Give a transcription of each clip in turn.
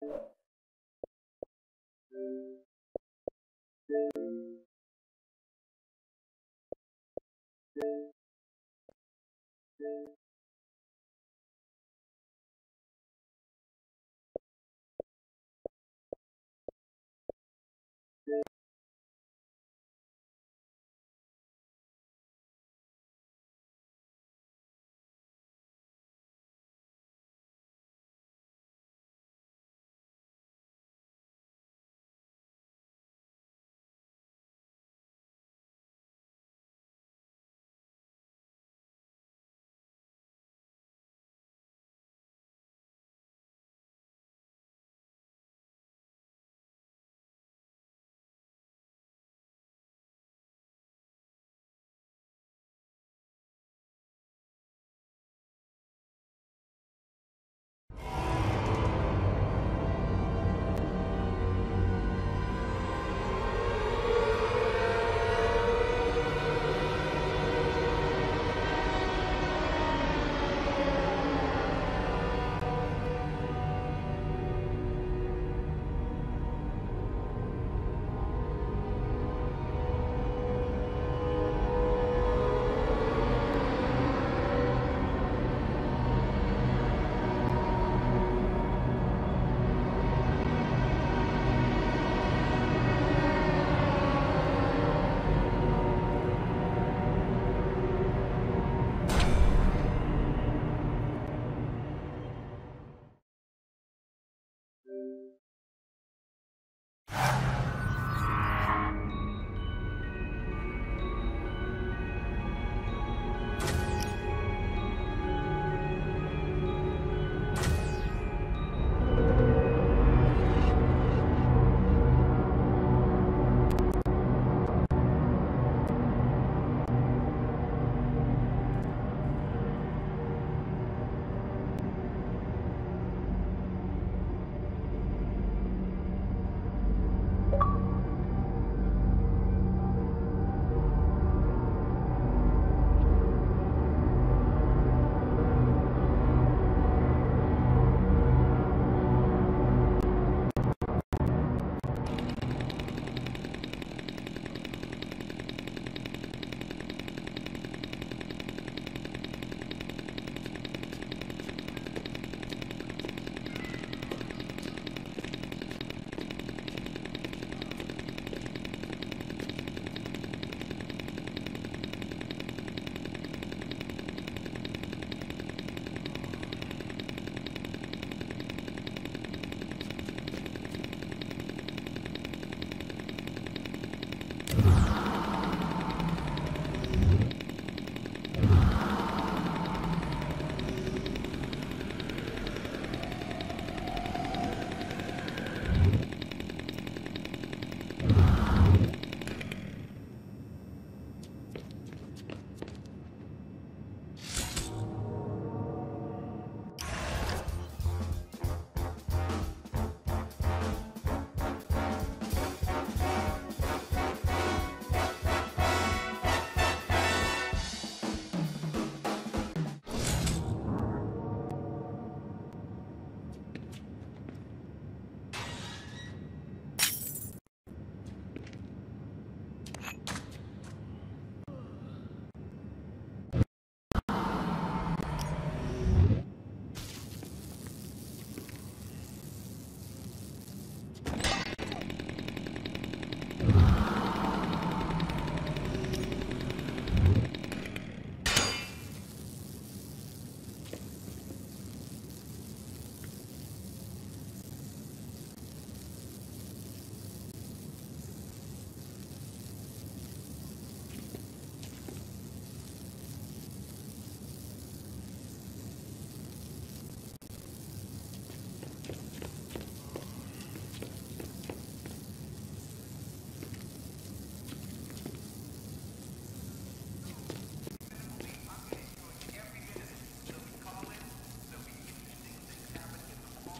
Thank you.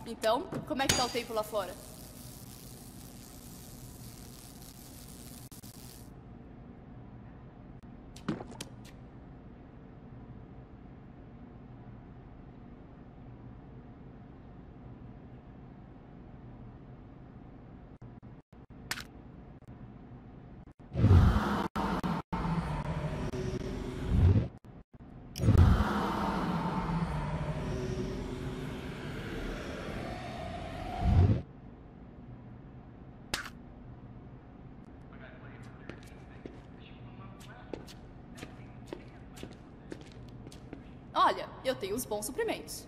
Então, como é que tá o tempo lá fora? Tenho os bons suprimentos.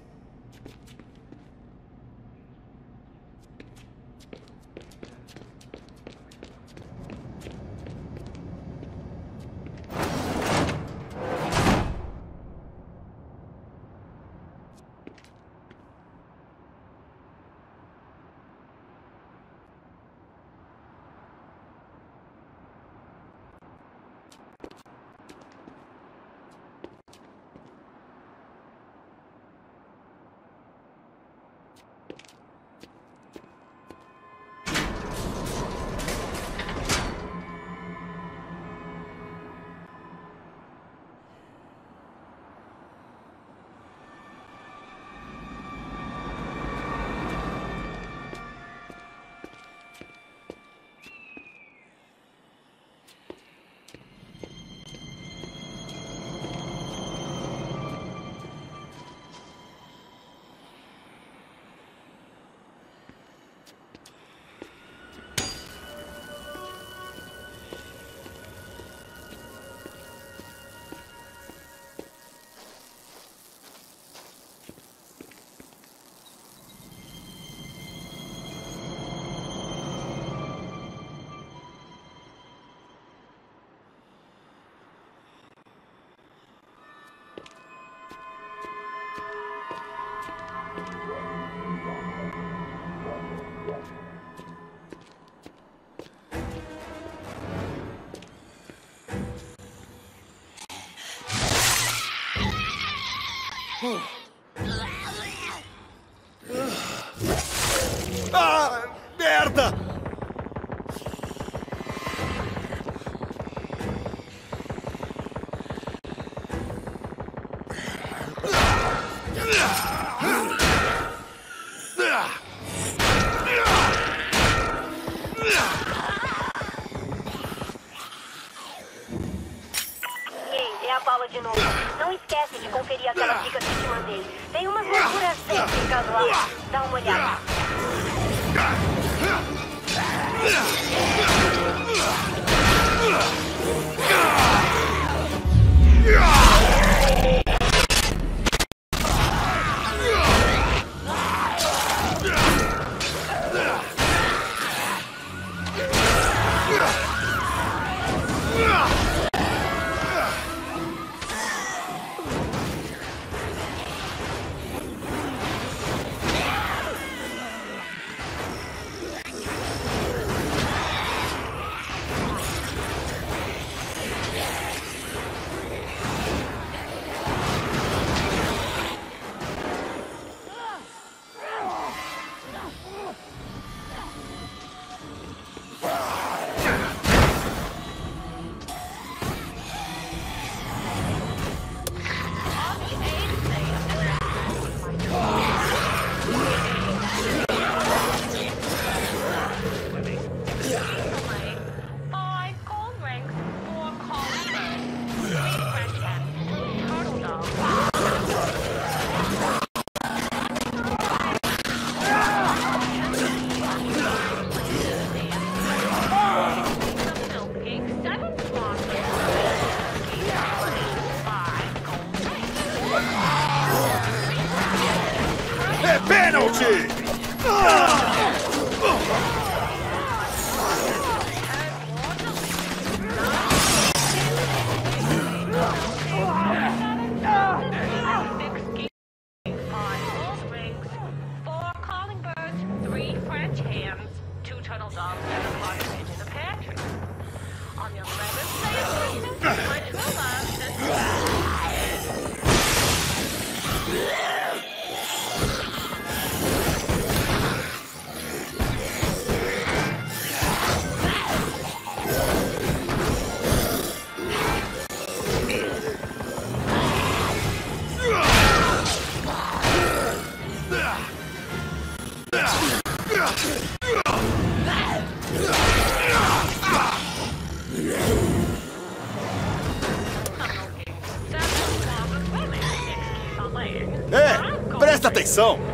Atenção!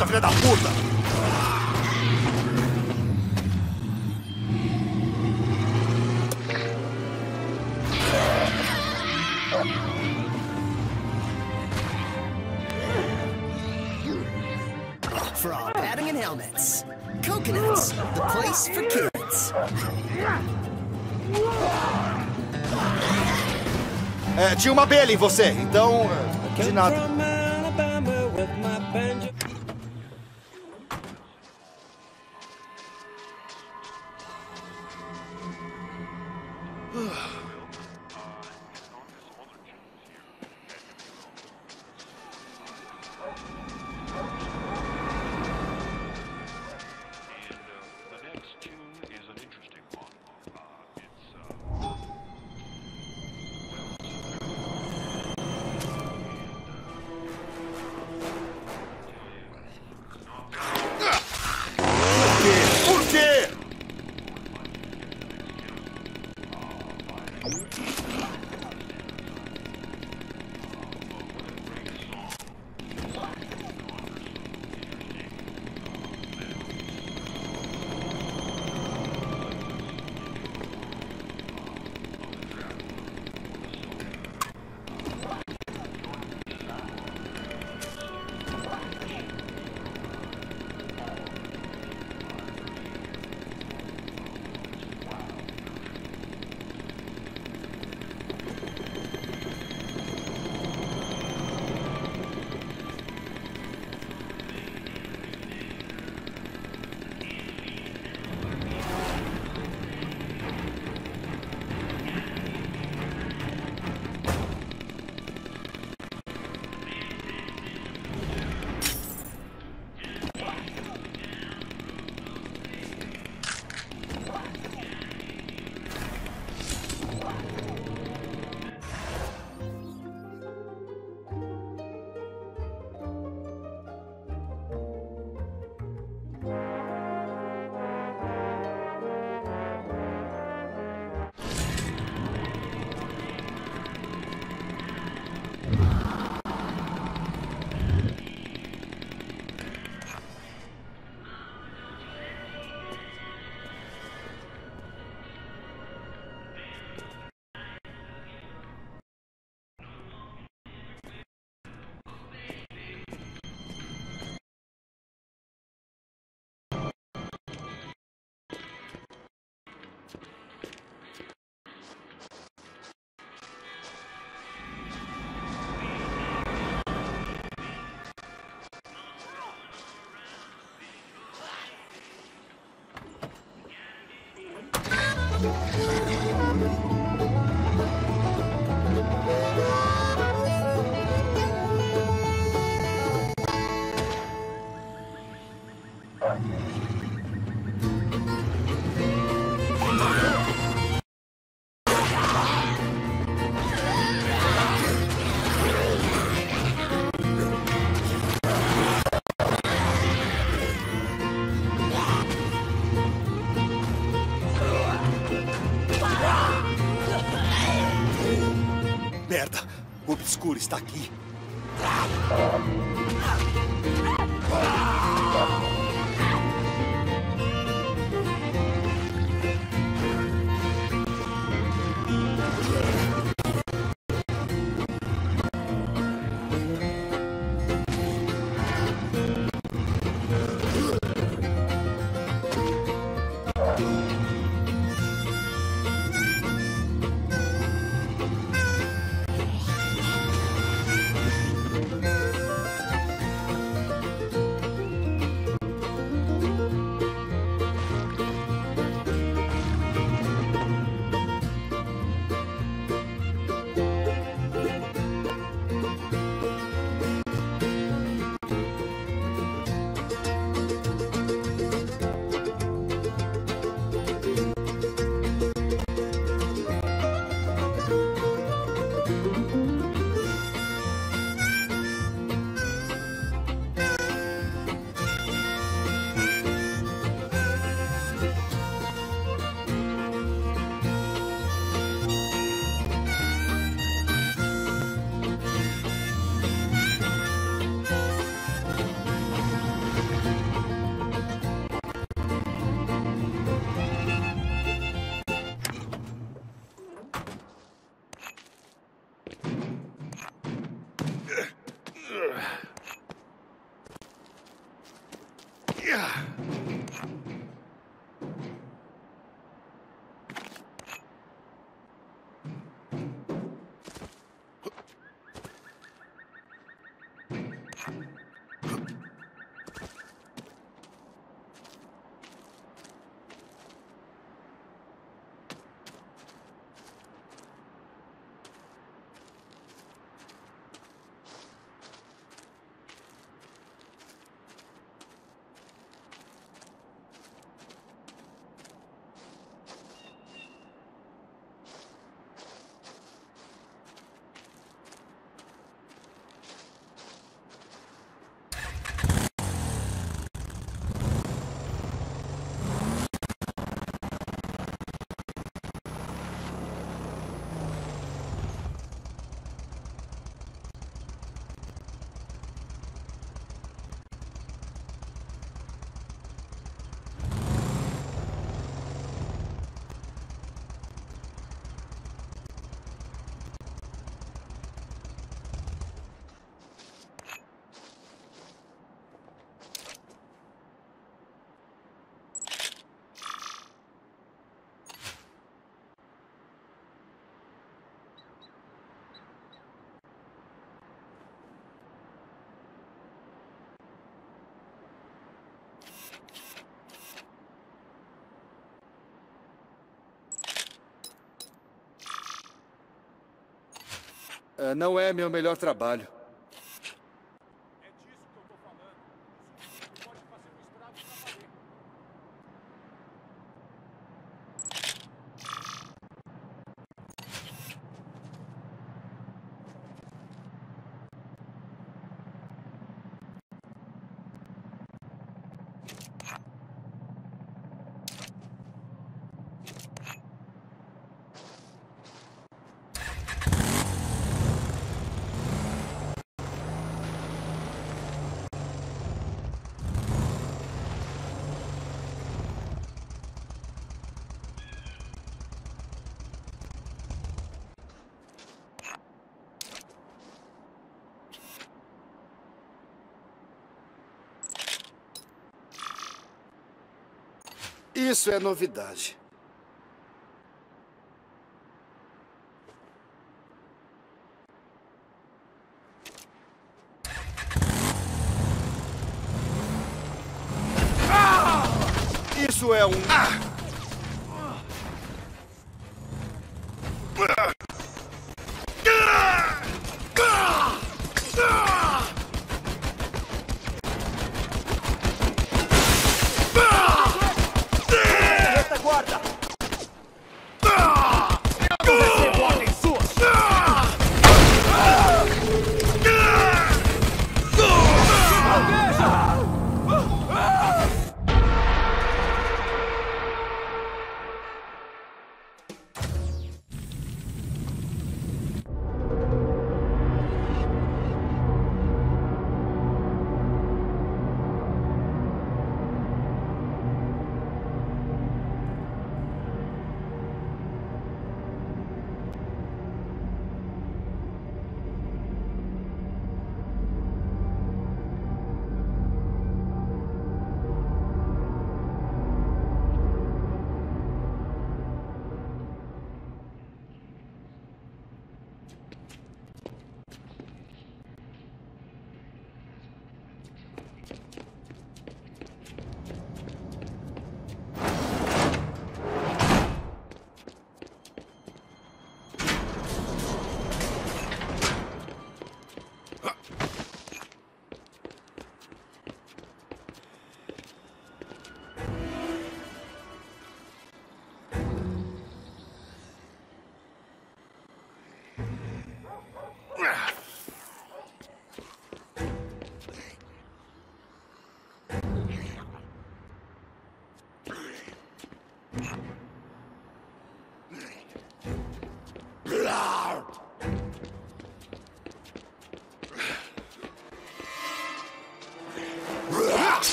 Faixa, filha da puta! For all padding and helmets. Coconuts, the place for kids. É, tinha uma abelha em você, então. é, De nada. Thank you. O obscuro está aqui. Ah, não é meu melhor trabalho. Isso é novidade. Ah! Isso é um.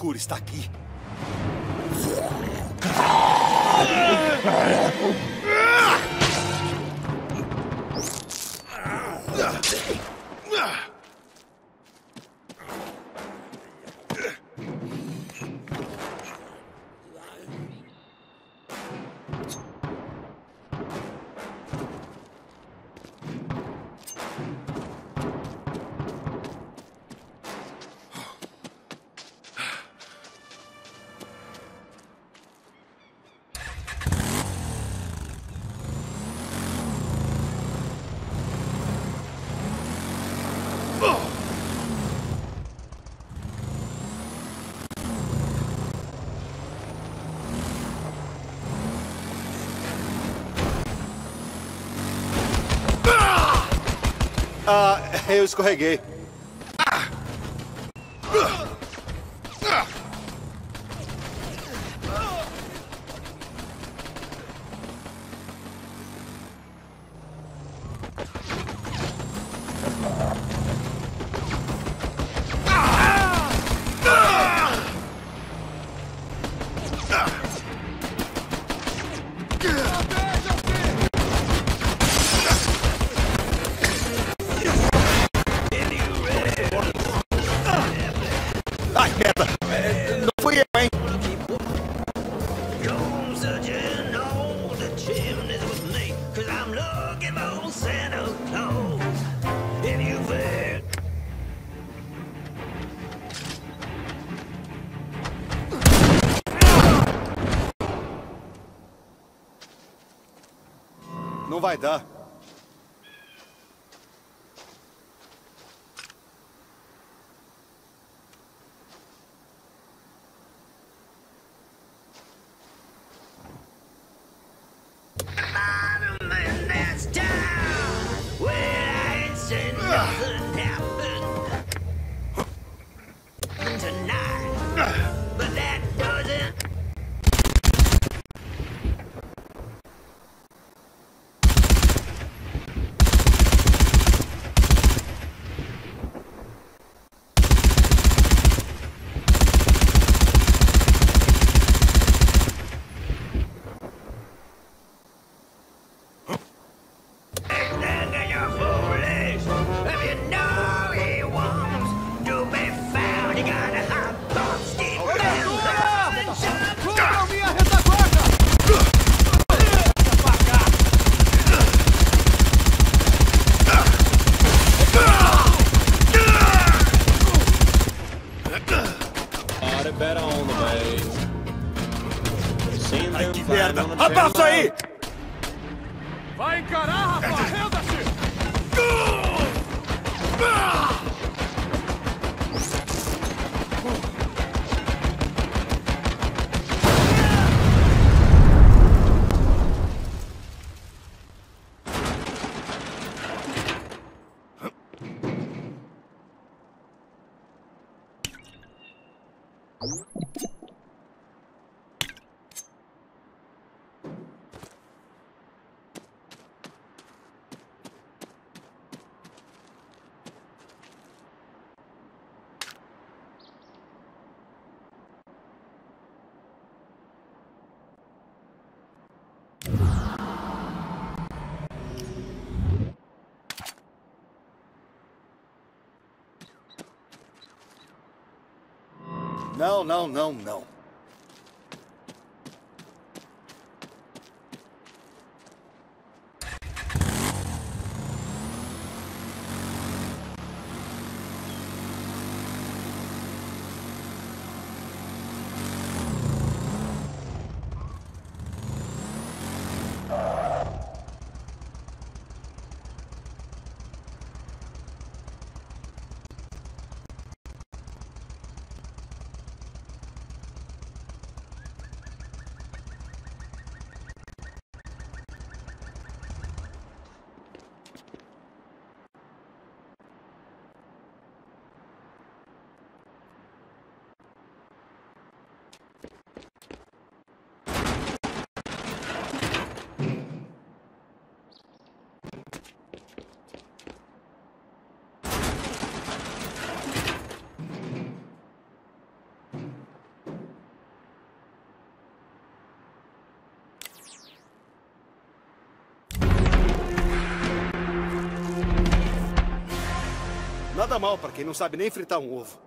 escuro está aqui. Ah, eu escorreguei. fayda. não, não, não. Nada mal pra quem não sabe nem fritar um ovo.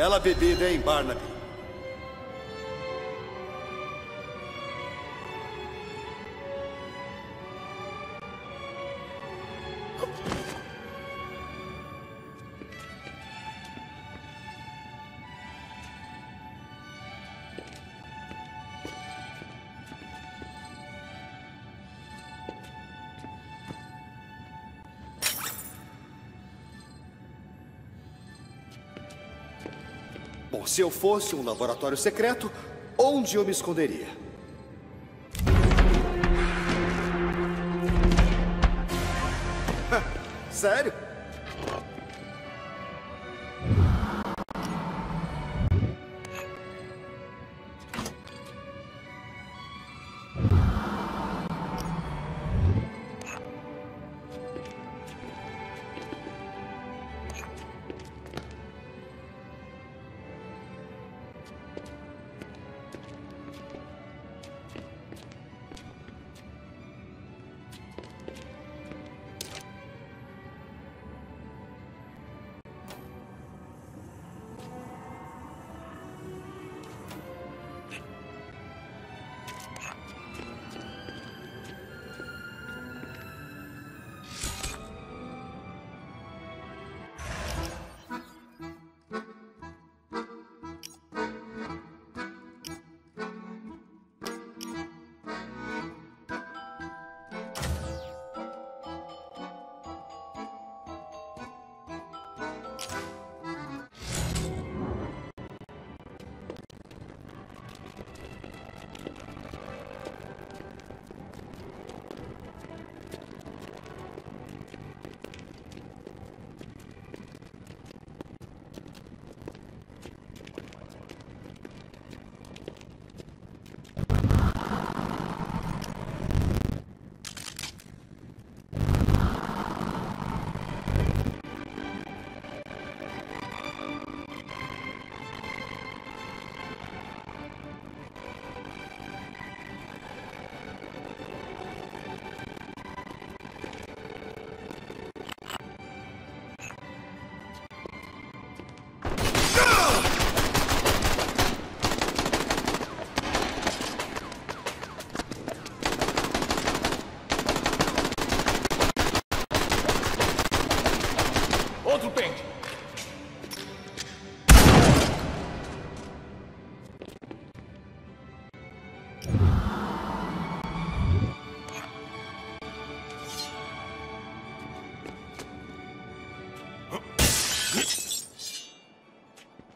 Bela bebida, hein, Barnaby? Se eu fosse um laboratório secreto, onde eu me esconderia? Sério?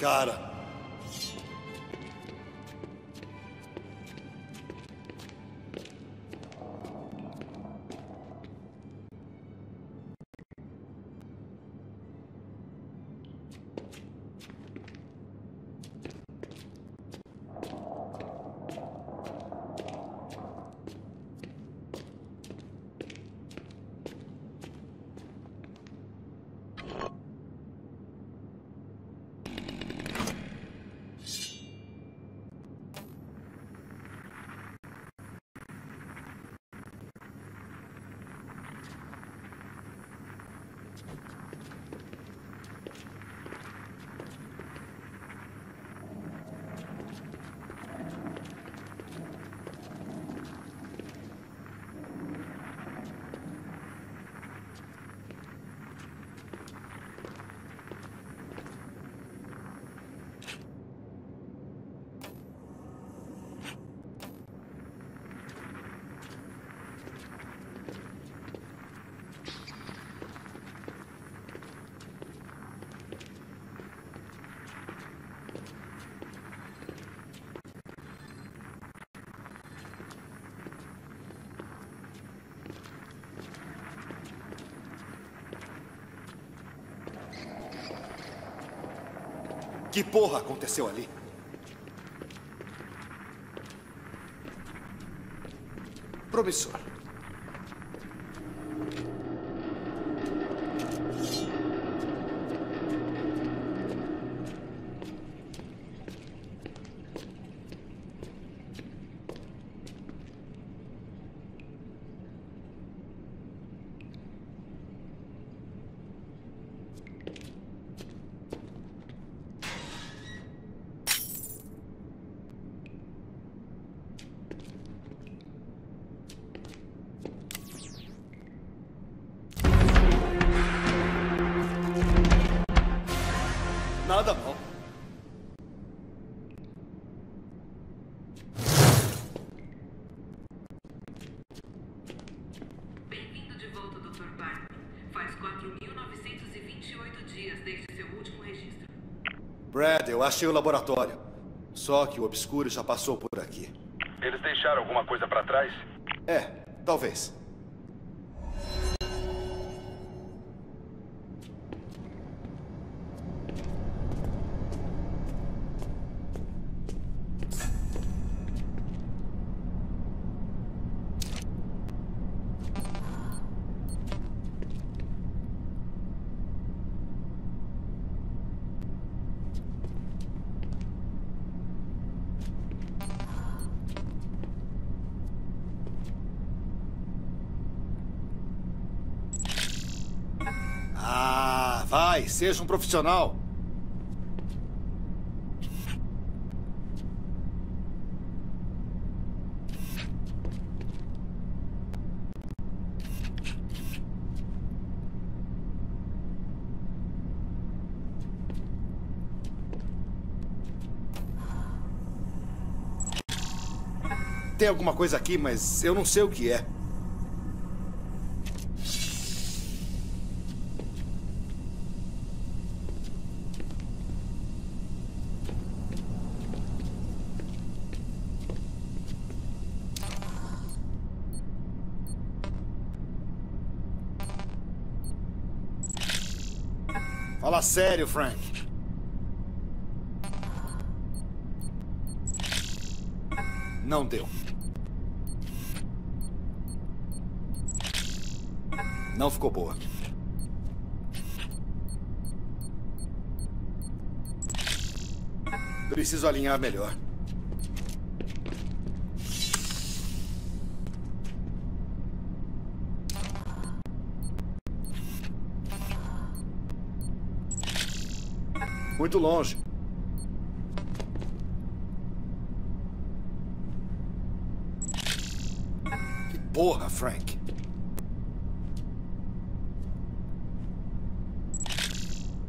Cara, que porra aconteceu ali? Promissor. 4.928 dias desde seu último registro. Brad, eu achei o laboratório. Só que o Obscuro já passou por aqui. Eles deixaram alguma coisa pra trás? É, talvez. Seja um profissional. Tem alguma coisa aqui, mas eu não sei o que é. Sério, Frank. Não deu. Não ficou boa. Preciso alinhar melhor. Muito longe. Que porra, Frank.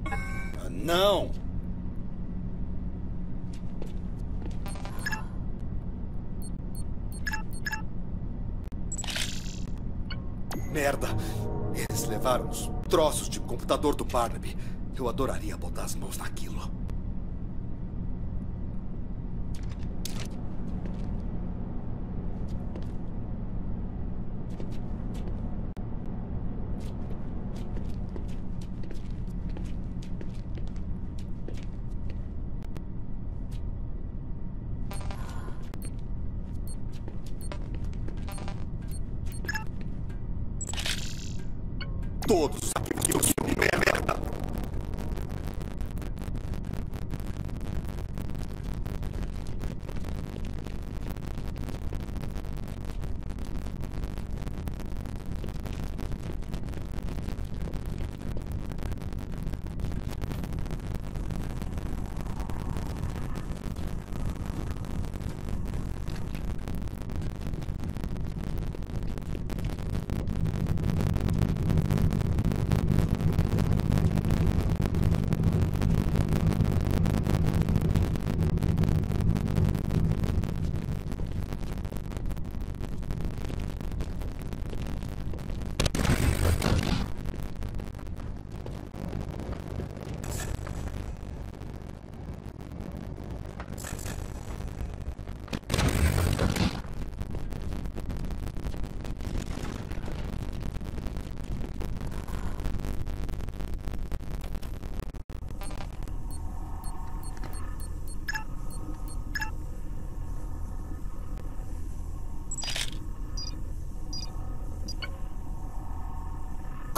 Ah, não! Merda! Eles levaram os troços de computador do Barnaby. Eu adoraria botar as mãos naquilo. Todos os arquivos que eu é merda.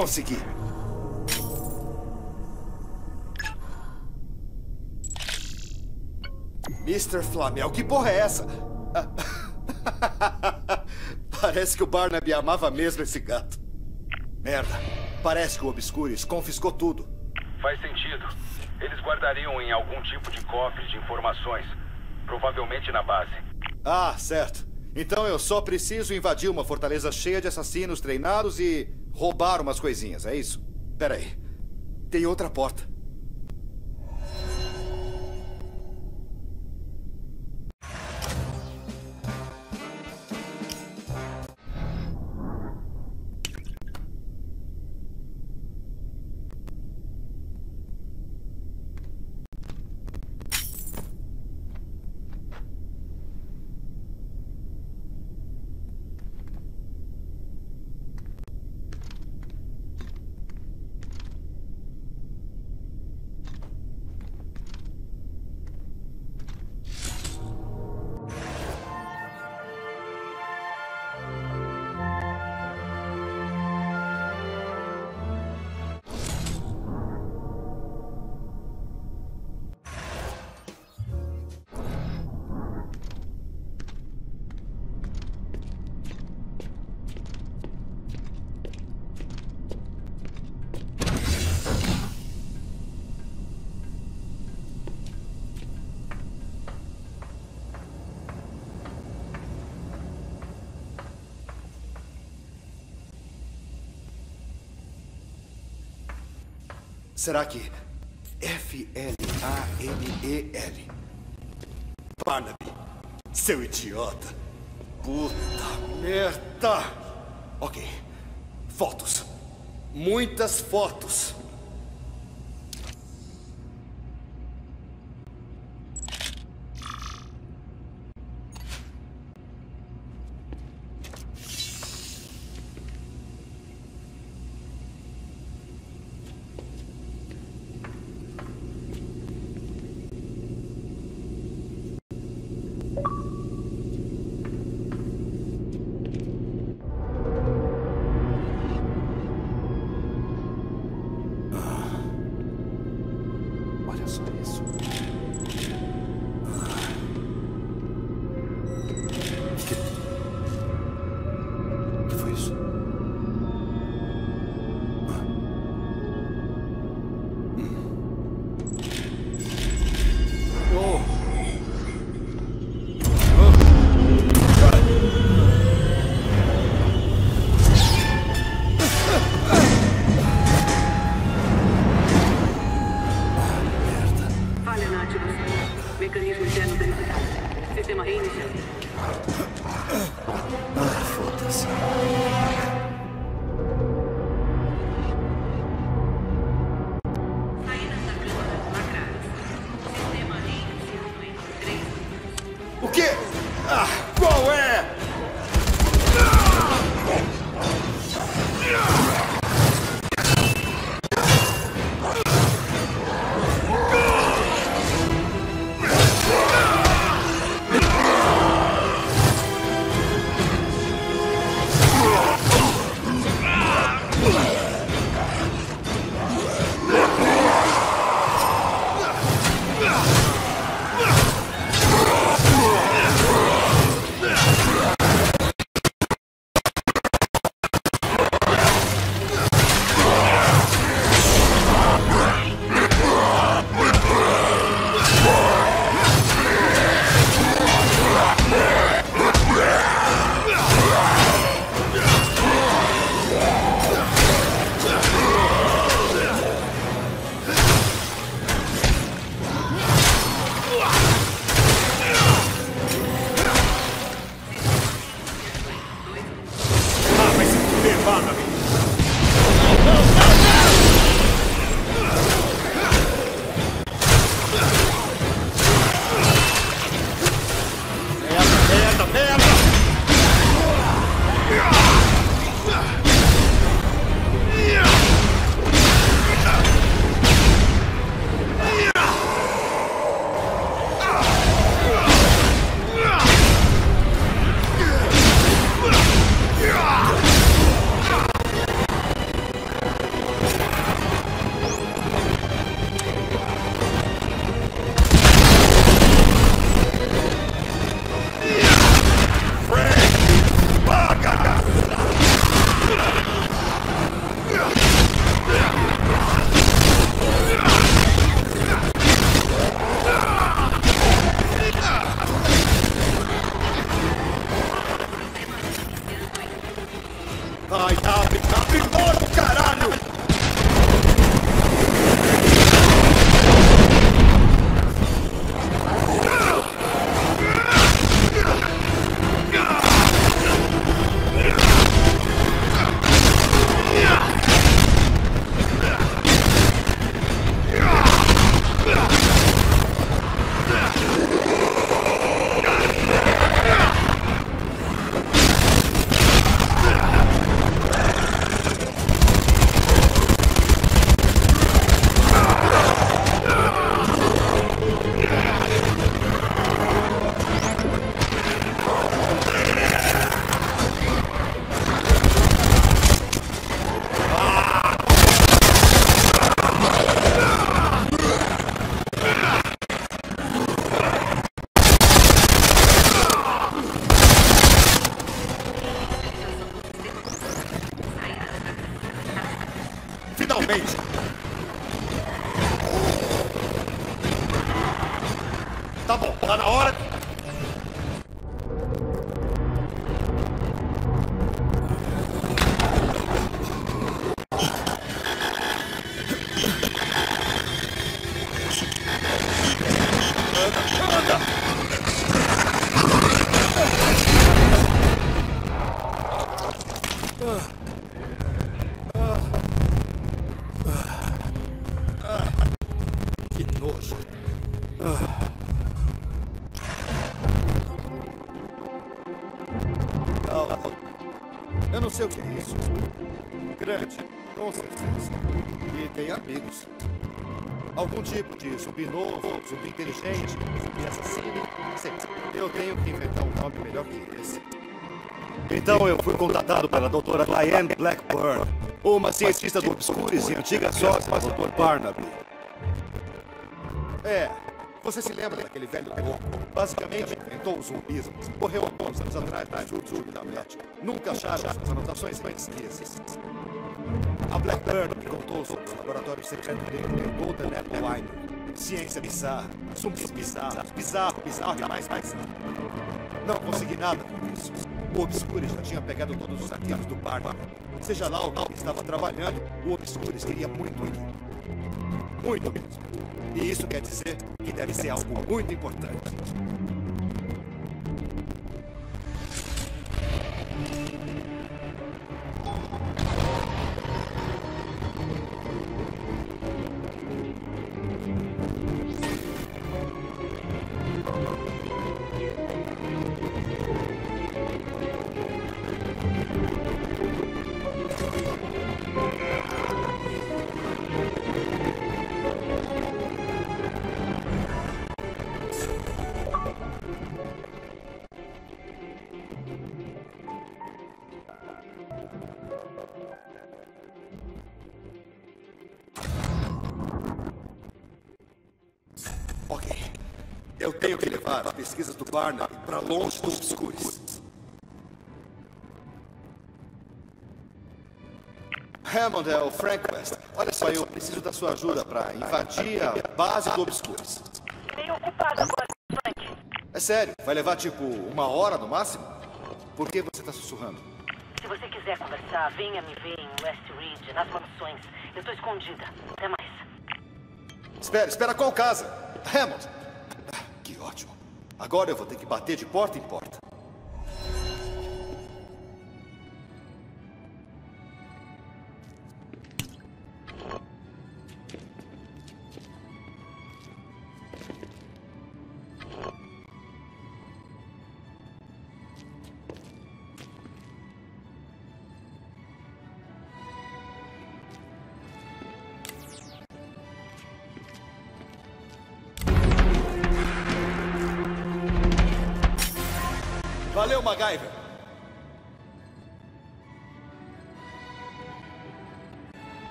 Consegui. Mr. Flamel, que porra é essa? Parece que o Barnaby amava mesmo esse gato. Merda. Parece que o Obscures confiscou tudo. Faz sentido. Eles guardariam em algum tipo de cofre de informações. Provavelmente na base. Ah, certo. Então eu só preciso invadir uma fortaleza cheia de assassinos treinados e roubar umas coisinhas, é isso? Peraí. Tem outra porta. Será que F-L-A-M-E-L? Barnaby, seu idiota. Puta merda. Ok. Fotos. Muitas fotos. Grande, com certeza. E tem amigos. Algum tipo de zumbi novo, zumbi inteligente, zumbi assassino. Sei, eu tenho que inventar um nome melhor que esse. Então eu fui contatado pela doutora Diane Blackburn, uma cientista do Obscuris e antiga sócia do Dr. Barnaby. É, você se lembra daquele velho louco? Basicamente inventou os zumbis, mas morreu alguns anos atrás da YouTube da net. Nunca acharam suas anotações pesquisas. A Blackburn me contou sobre o laboratório secreto dele em Golden Apple Wine. Ciência bizarra, zumbis bizarros, bizarro, bizarro e mais bizarro. Não consegui nada com isso. O Obscuris já tinha pegado todos os arquivos do Barnaby. Seja lá o que estava trabalhando, o Obscuris queria muito ele. Muito mesmo. E isso quer dizer que deve ser algo muito importante. Tenho que levar as pesquisas do Barnaby para longe do Obscuris. Hammond é o Frank West. Olha só, eu preciso da sua ajuda para invadir a base do Obscuris. Meio ocupado agora, Frank. É sério, vai levar tipo uma hora no máximo? Por que você tá sussurrando? Se você quiser conversar, venha me ver em West Ridge, nas mansões. Eu tô escondida. Até mais. Espera, espera, qual casa? Hammond! Que ótimo. Agora eu vou ter que bater de porta em porta.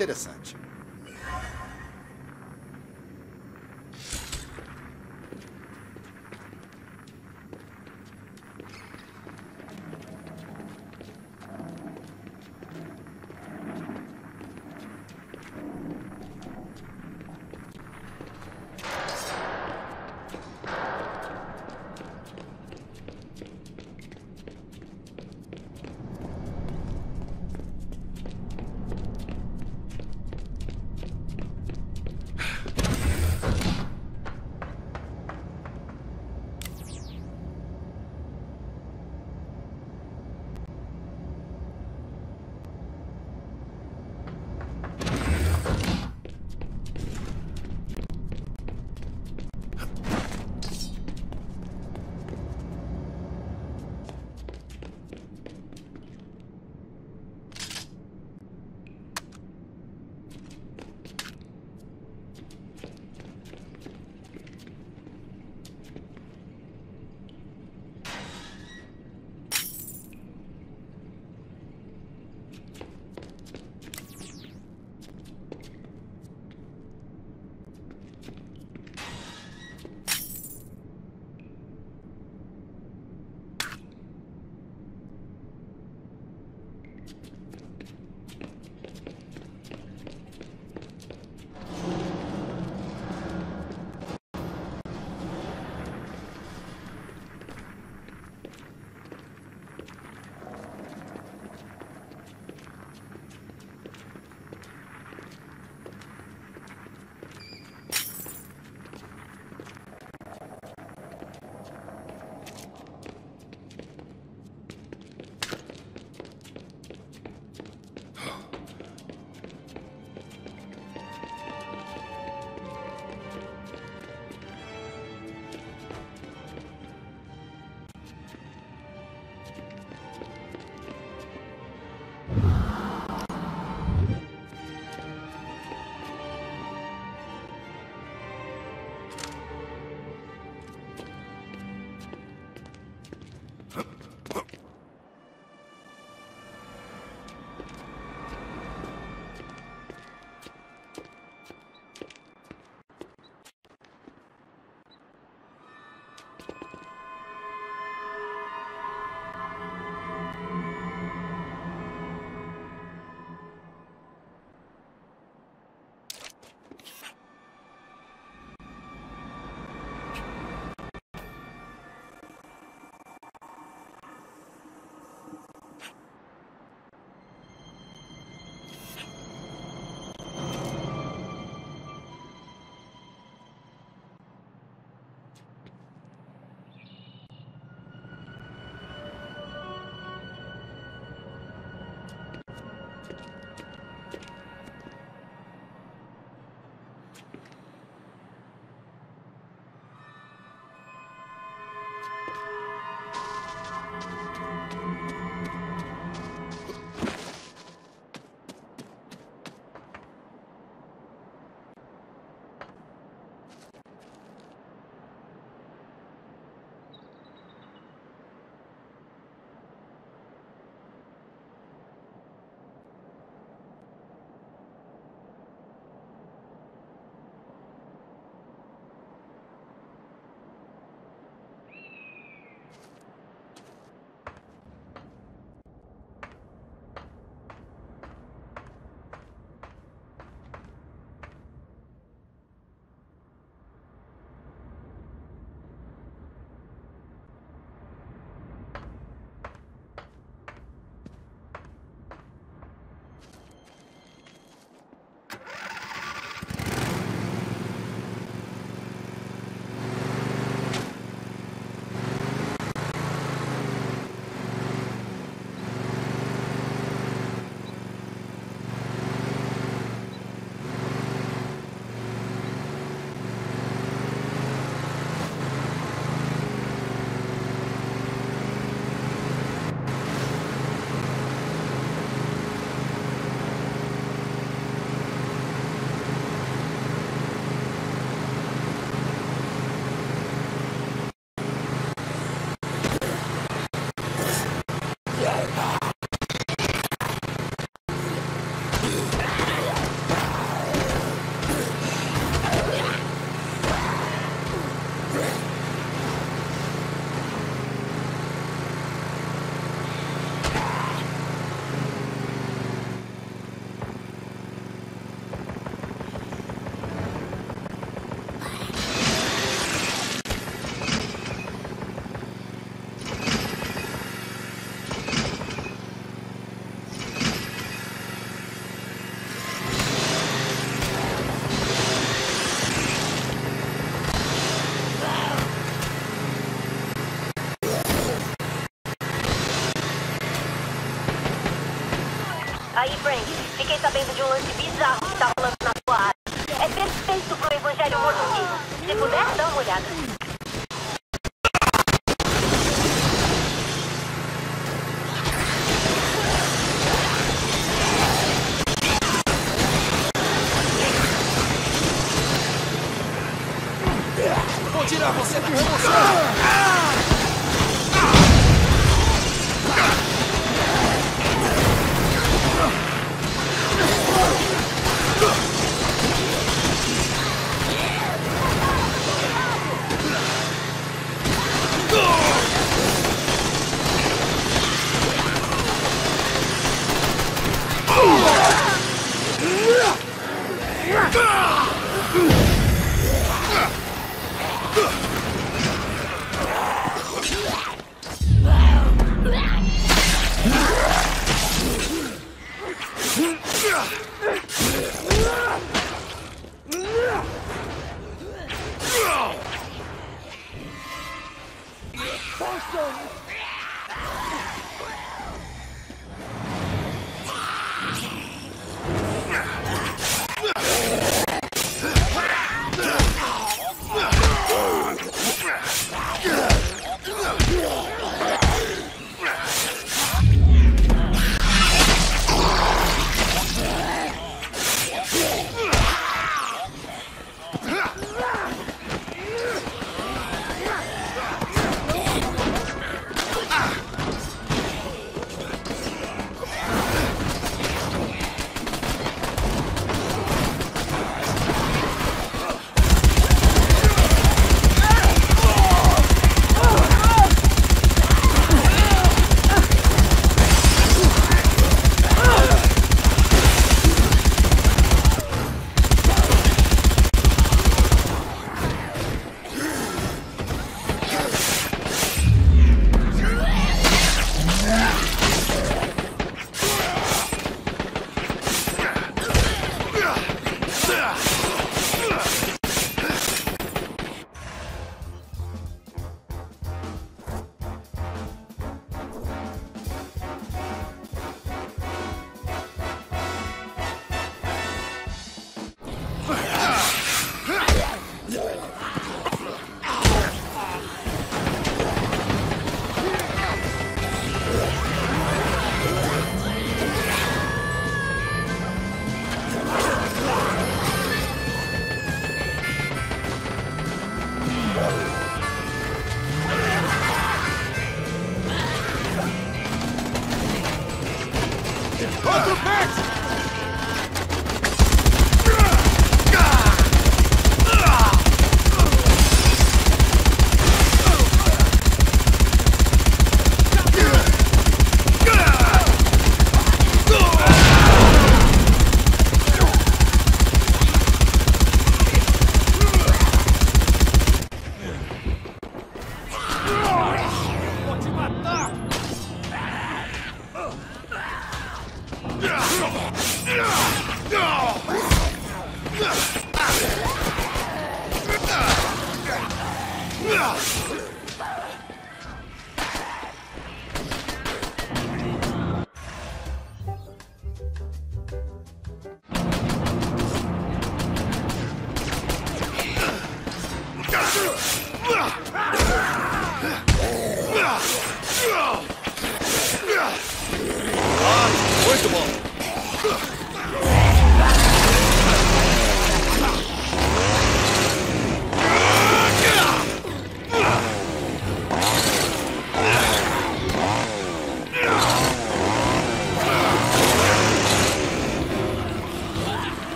Interessante. Aí, Frank, fiquei sabendo de um lance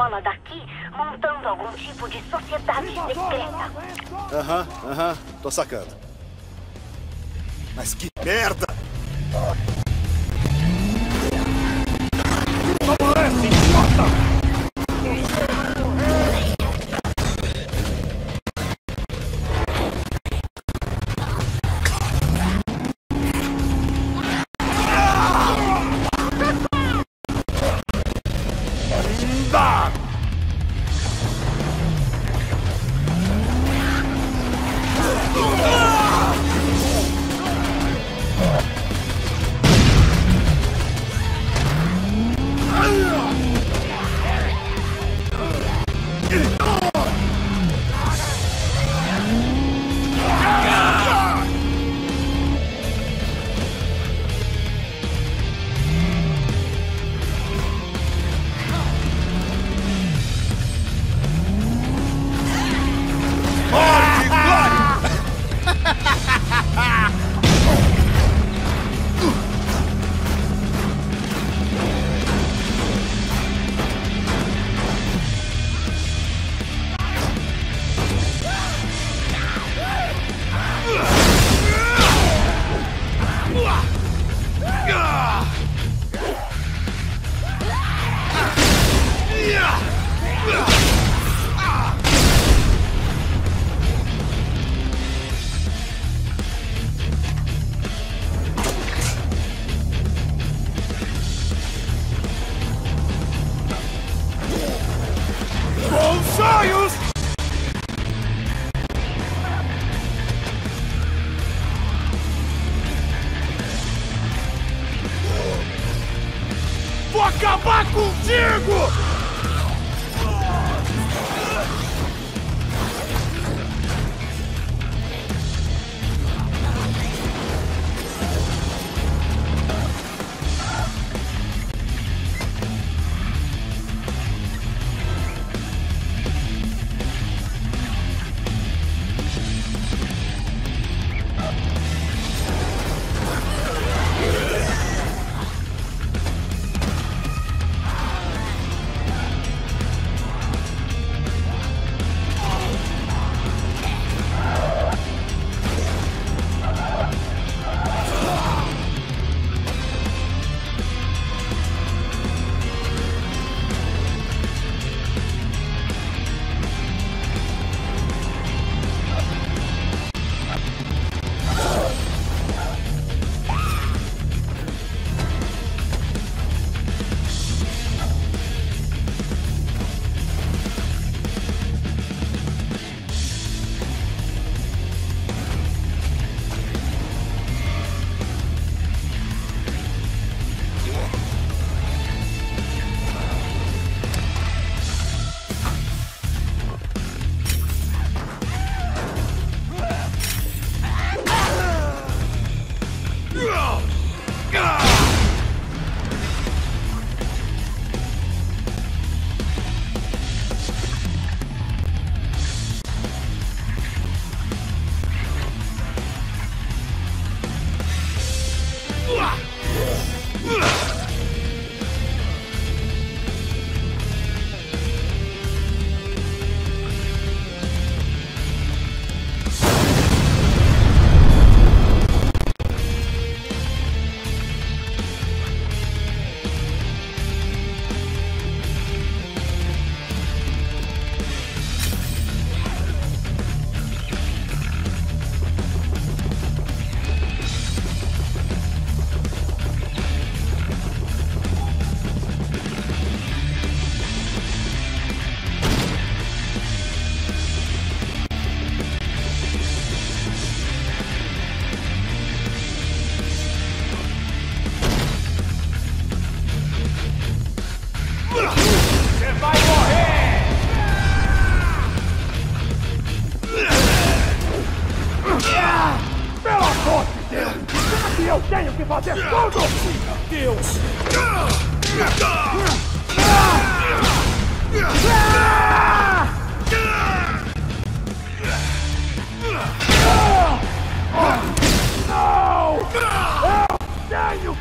escola daqui montando algum tipo de sociedade secreta. Aham, aham, tô sacando. Mas que merda! Get it.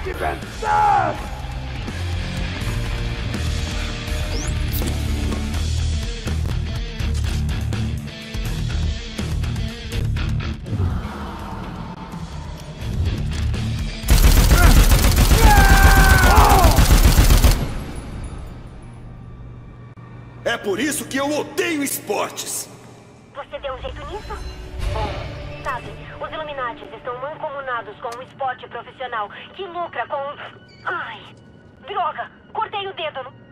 Que vencer! É por isso que eu odeio esportes. Você deu um jeito nisso? Sabe, os Illuminatis estão mancomunados com um esporte profissional que lucra com. Ai, droga! Cortei o dedo.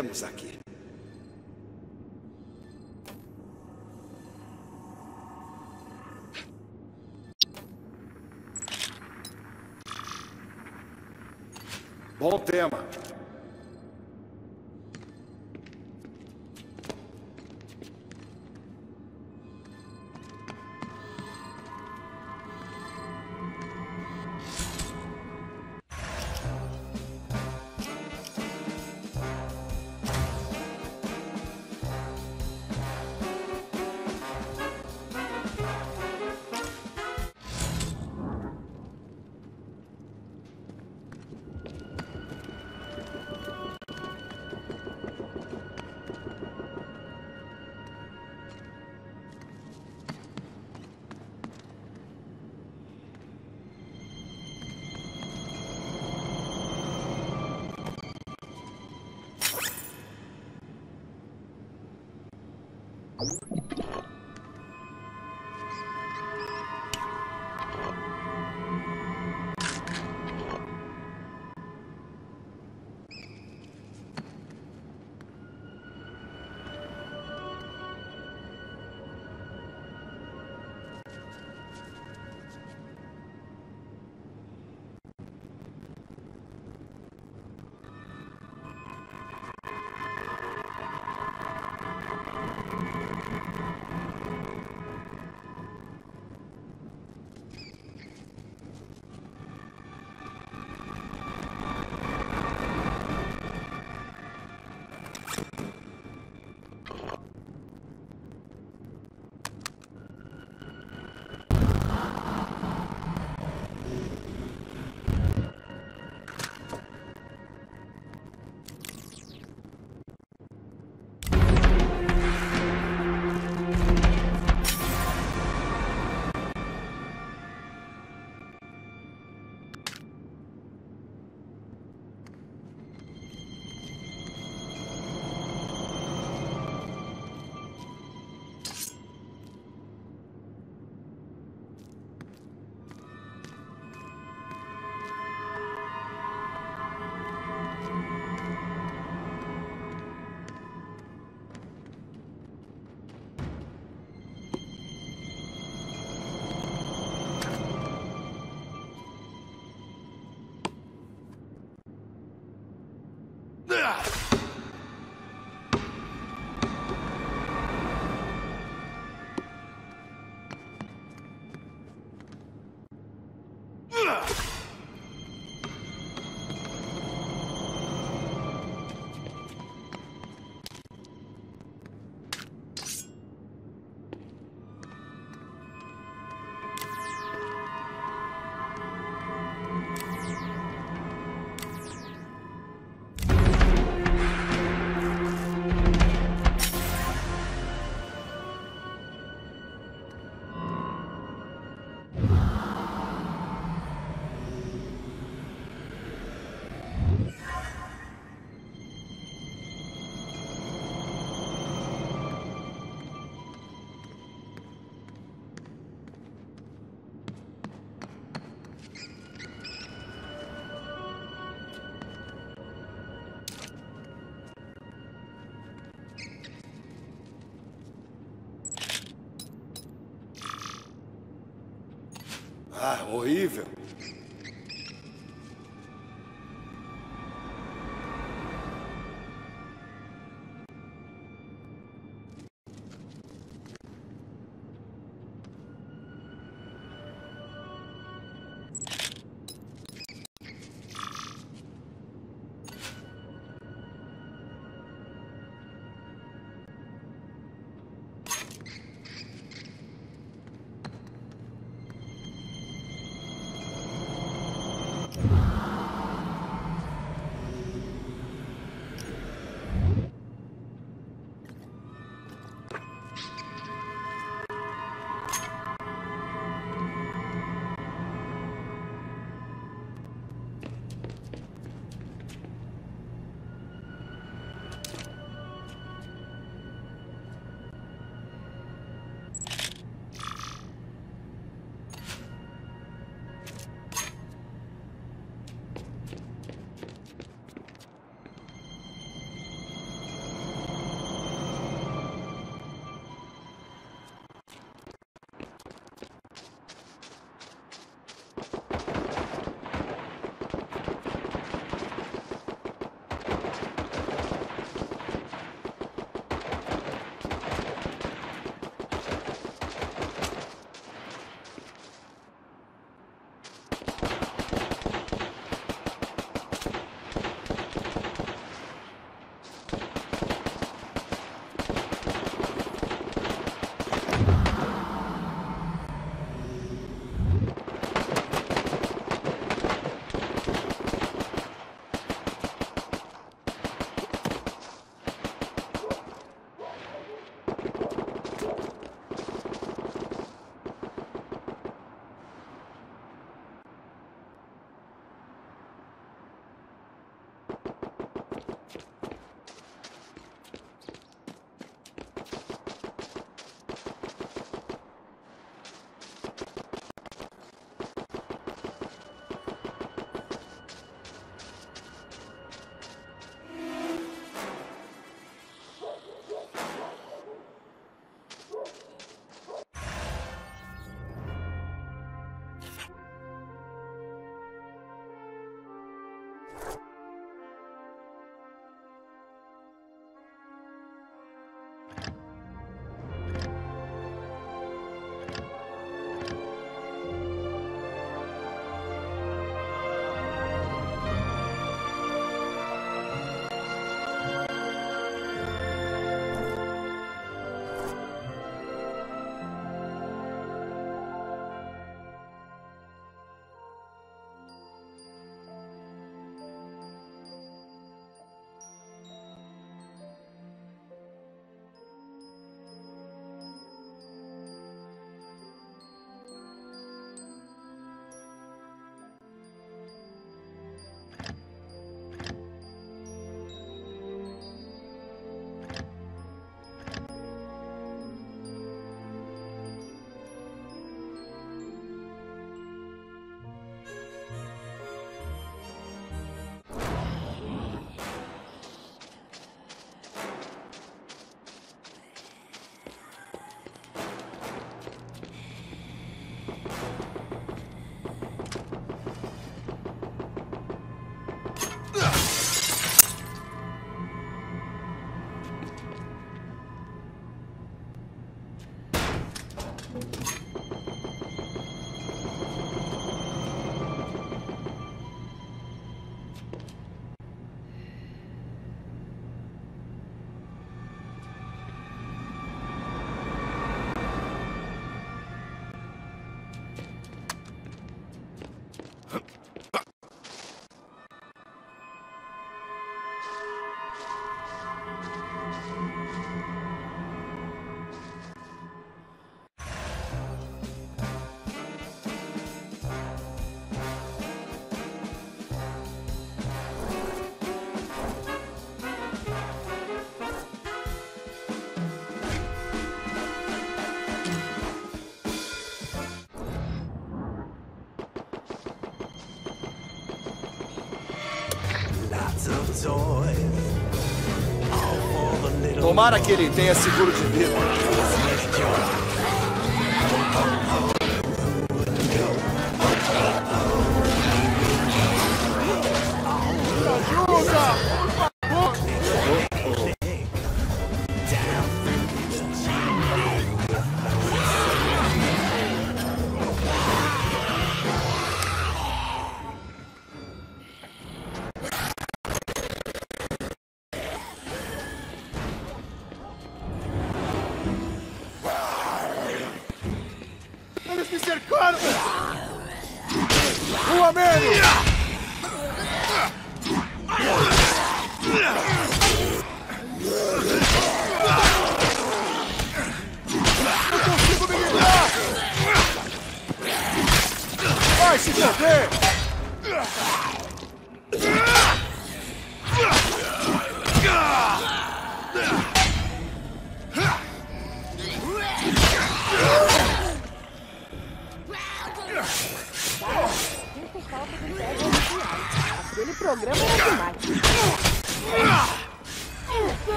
Temos aqui? Ah, horrível. Tomara que ele tenha seguro de vida.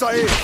É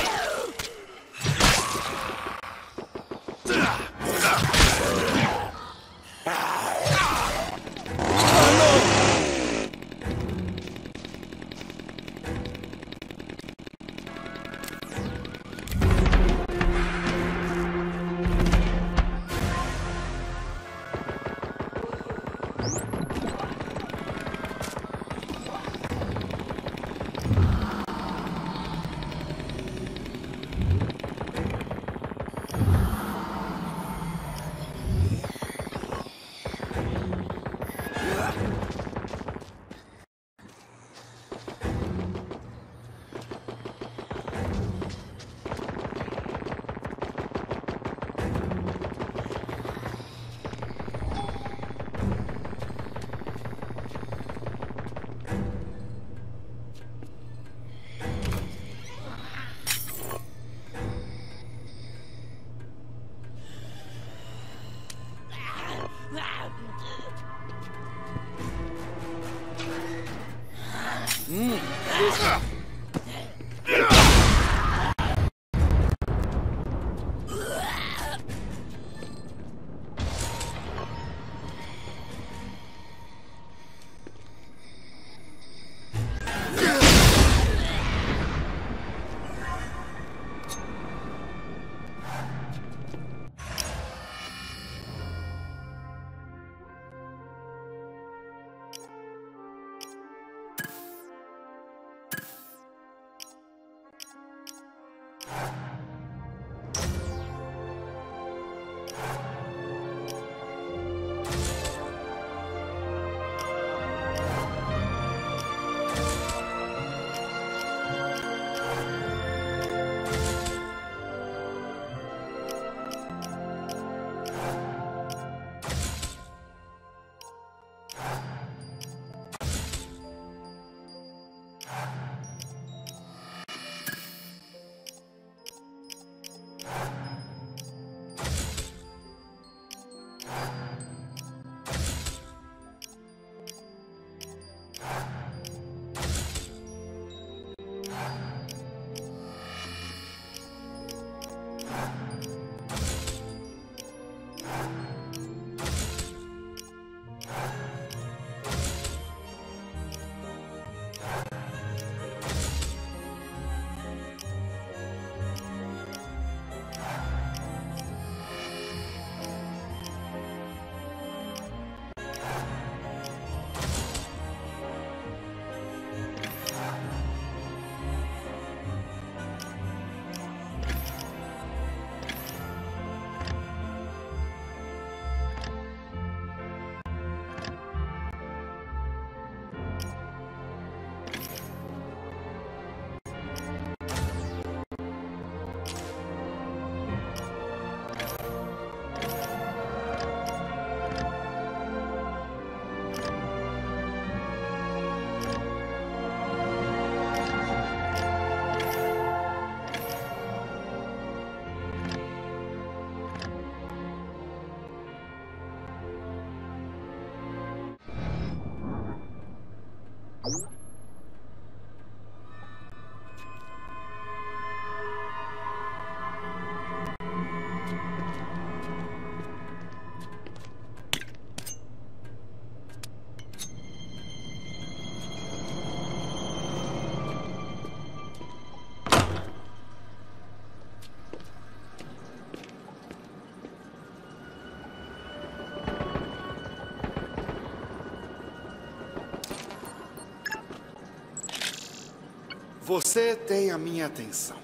Você tem a minha atenção.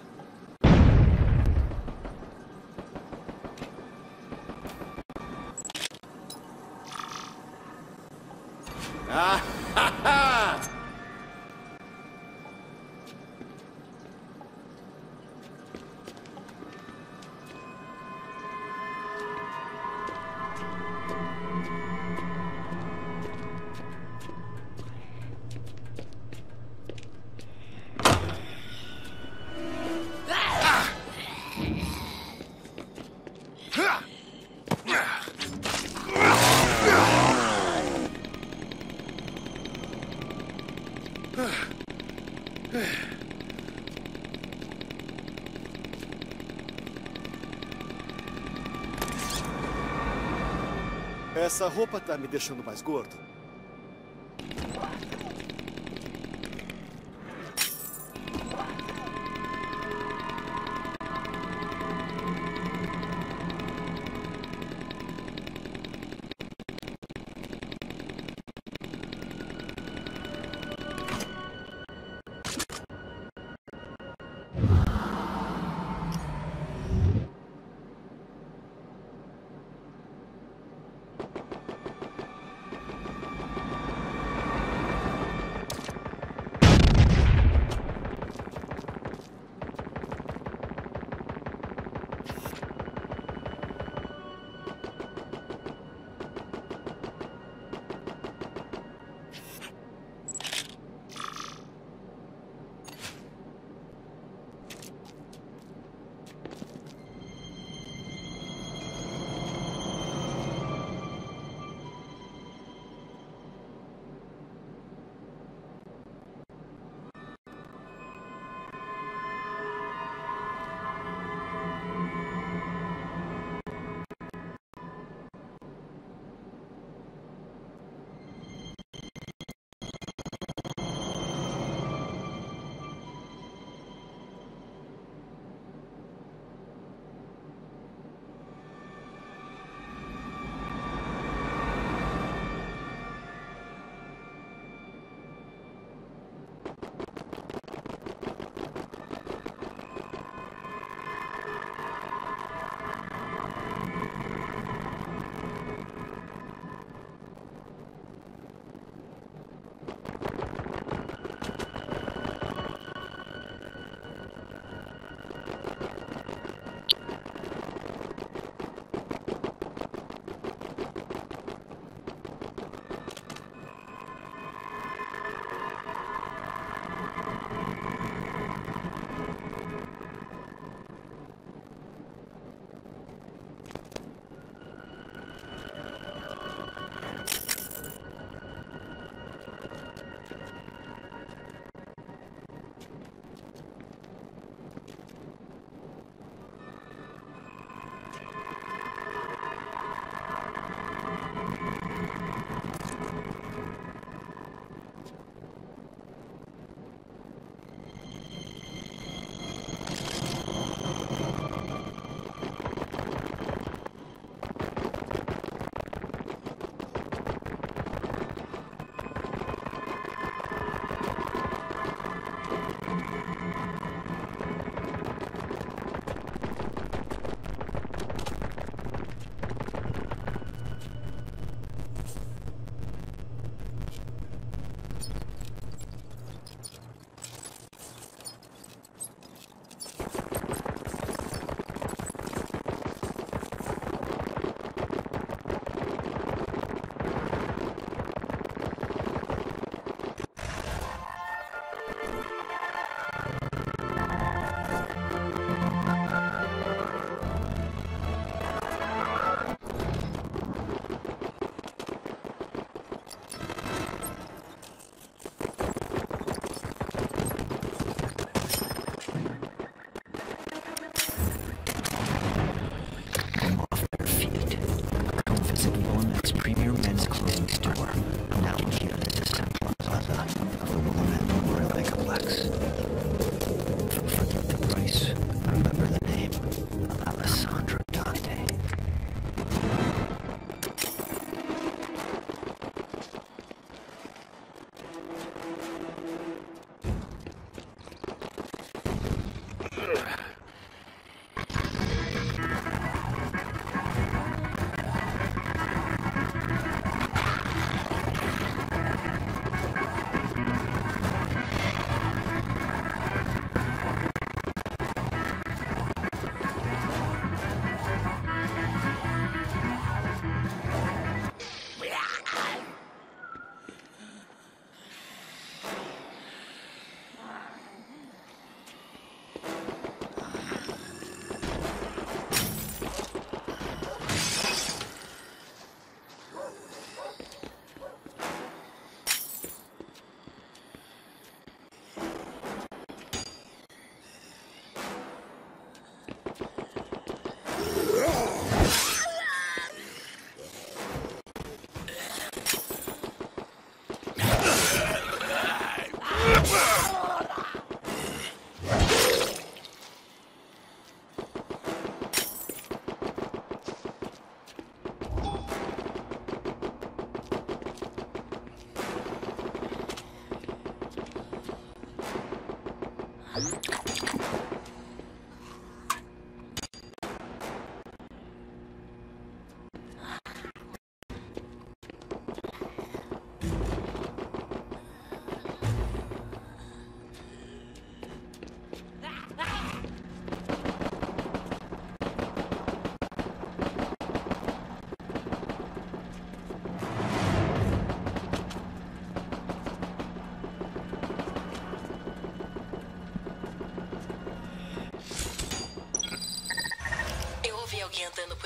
Ah, Essa roupa tá me deixando mais gordo.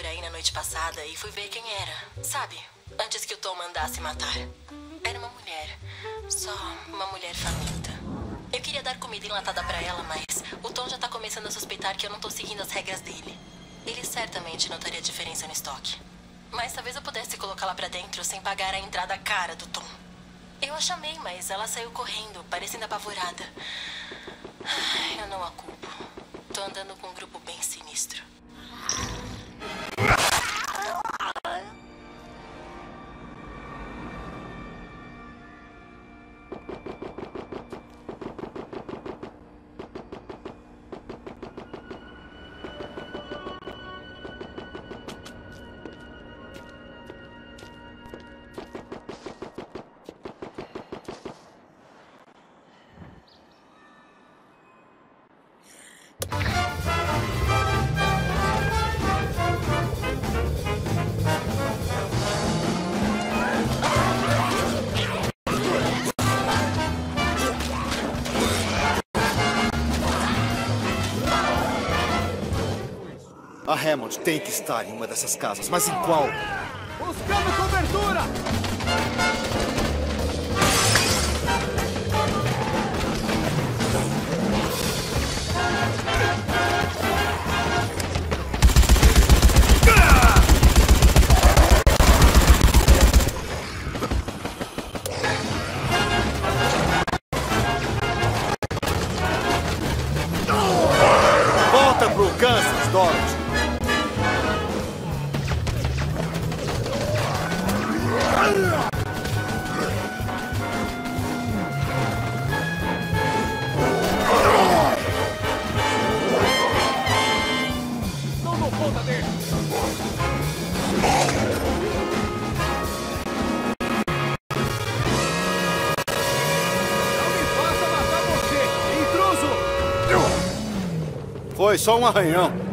Por aí na noite passada e fui ver quem era. Sabe? Antes que o Tom mandasse matar. Era uma mulher. Só uma mulher faminta. Eu queria dar comida enlatada pra ela, mas o Tom já tá começando a suspeitar que eu não tô seguindo as regras dele. Ele certamente notaria diferença no estoque. Mas talvez eu pudesse colocá-la pra dentro sem pagar a entrada cara do Tom. Eu a chamei, mas ela saiu correndo, parecendo apavorada. Hammond tem que estar em uma dessas casas, mas em qual? Foi só um arranhão.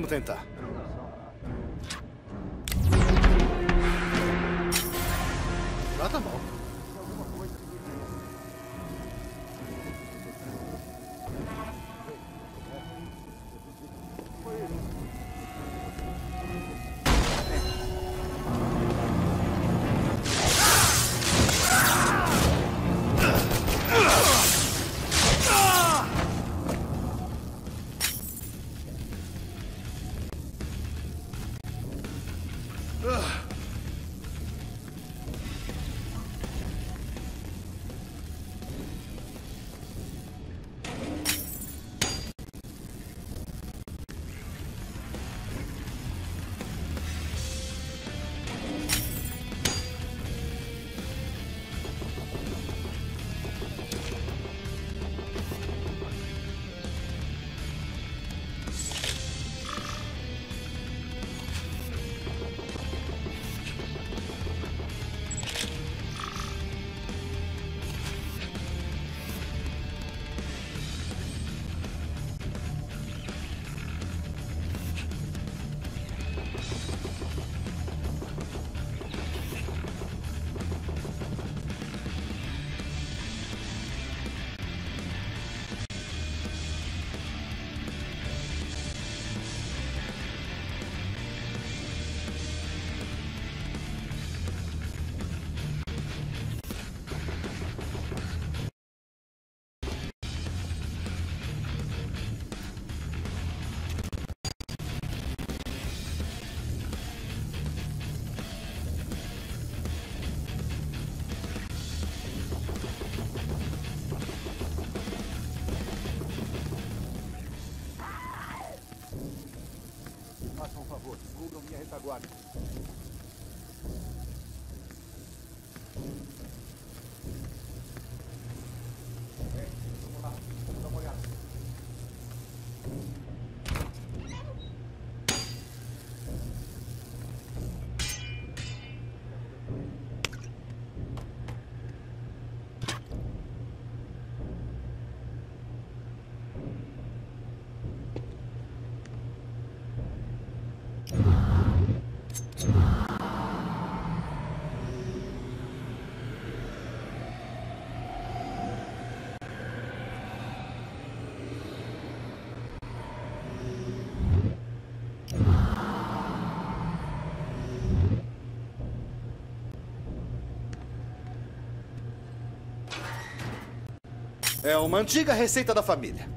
Vamos tentar. É uma antiga receita da família.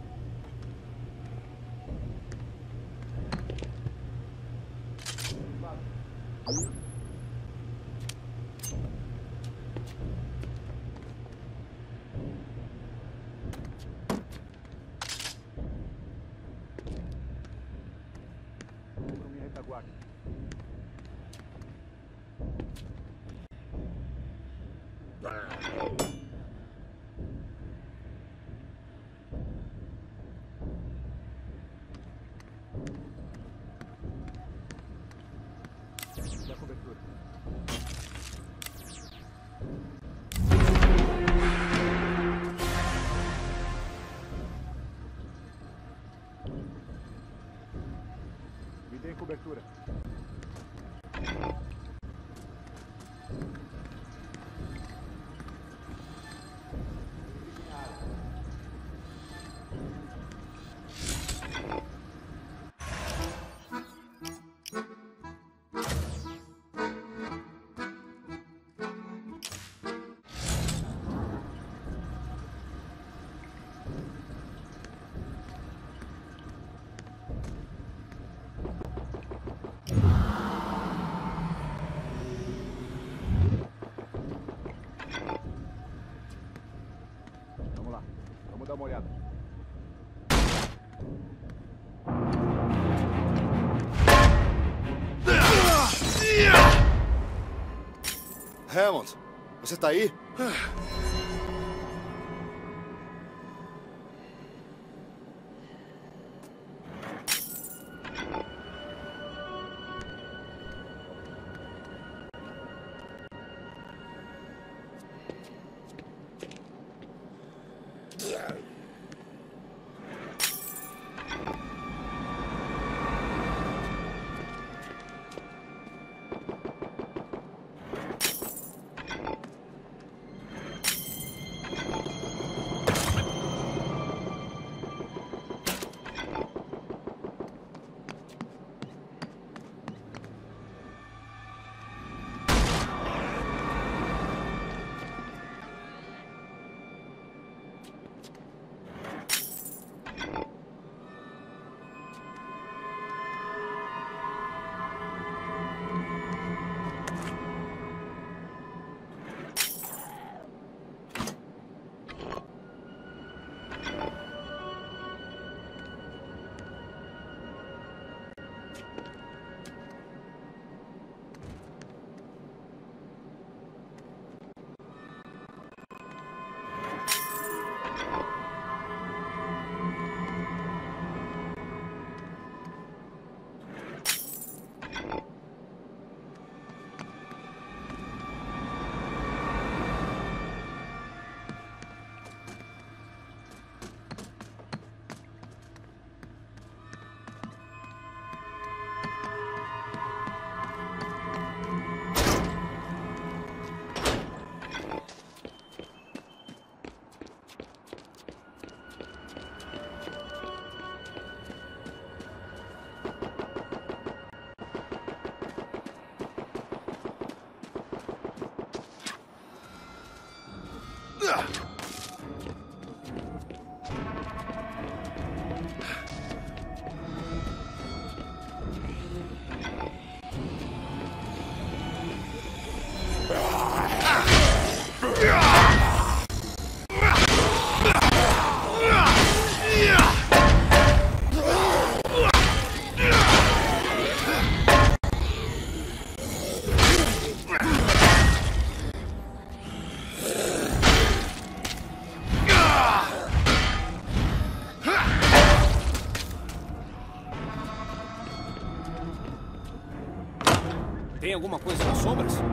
Você tá aí? Tem alguma coisa nas sombras?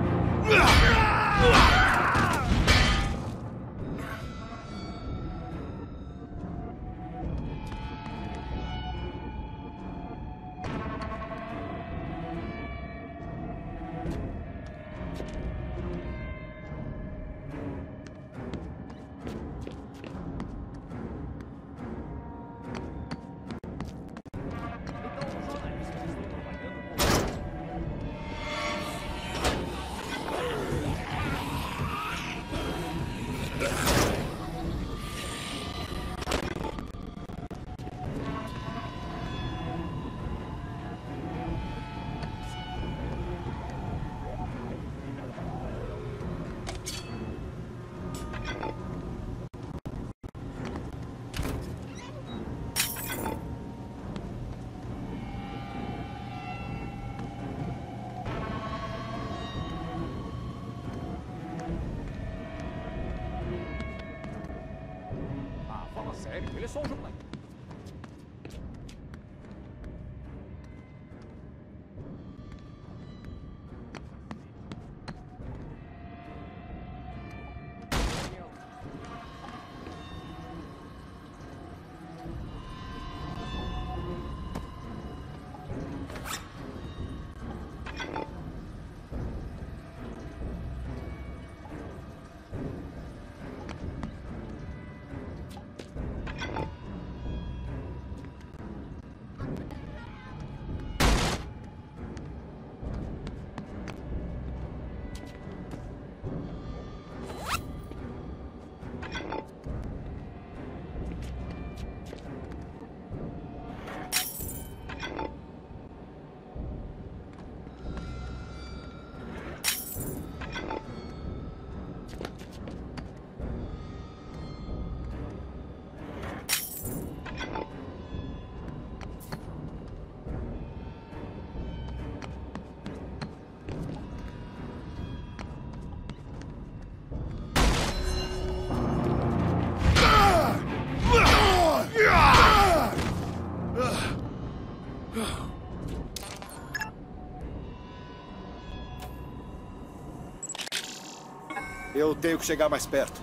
Eu tenho que chegar mais perto.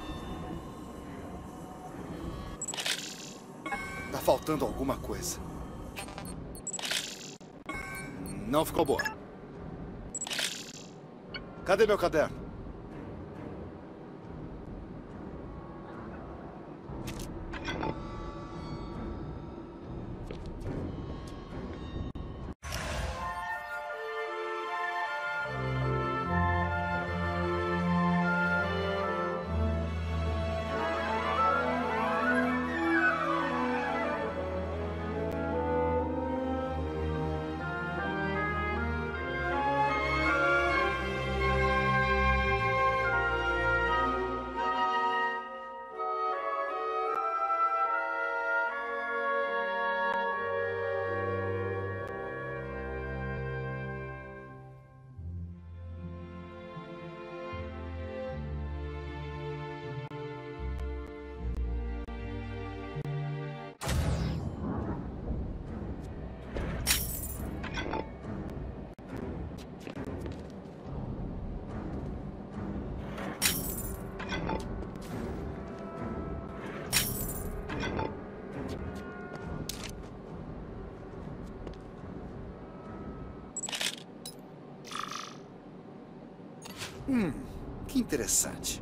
Tá faltando alguma coisa. Não ficou boa. Cadê meu caderno? Que interessante.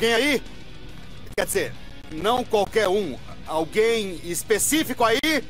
Alguém aí? Quer dizer, não qualquer um. Alguém específico aí?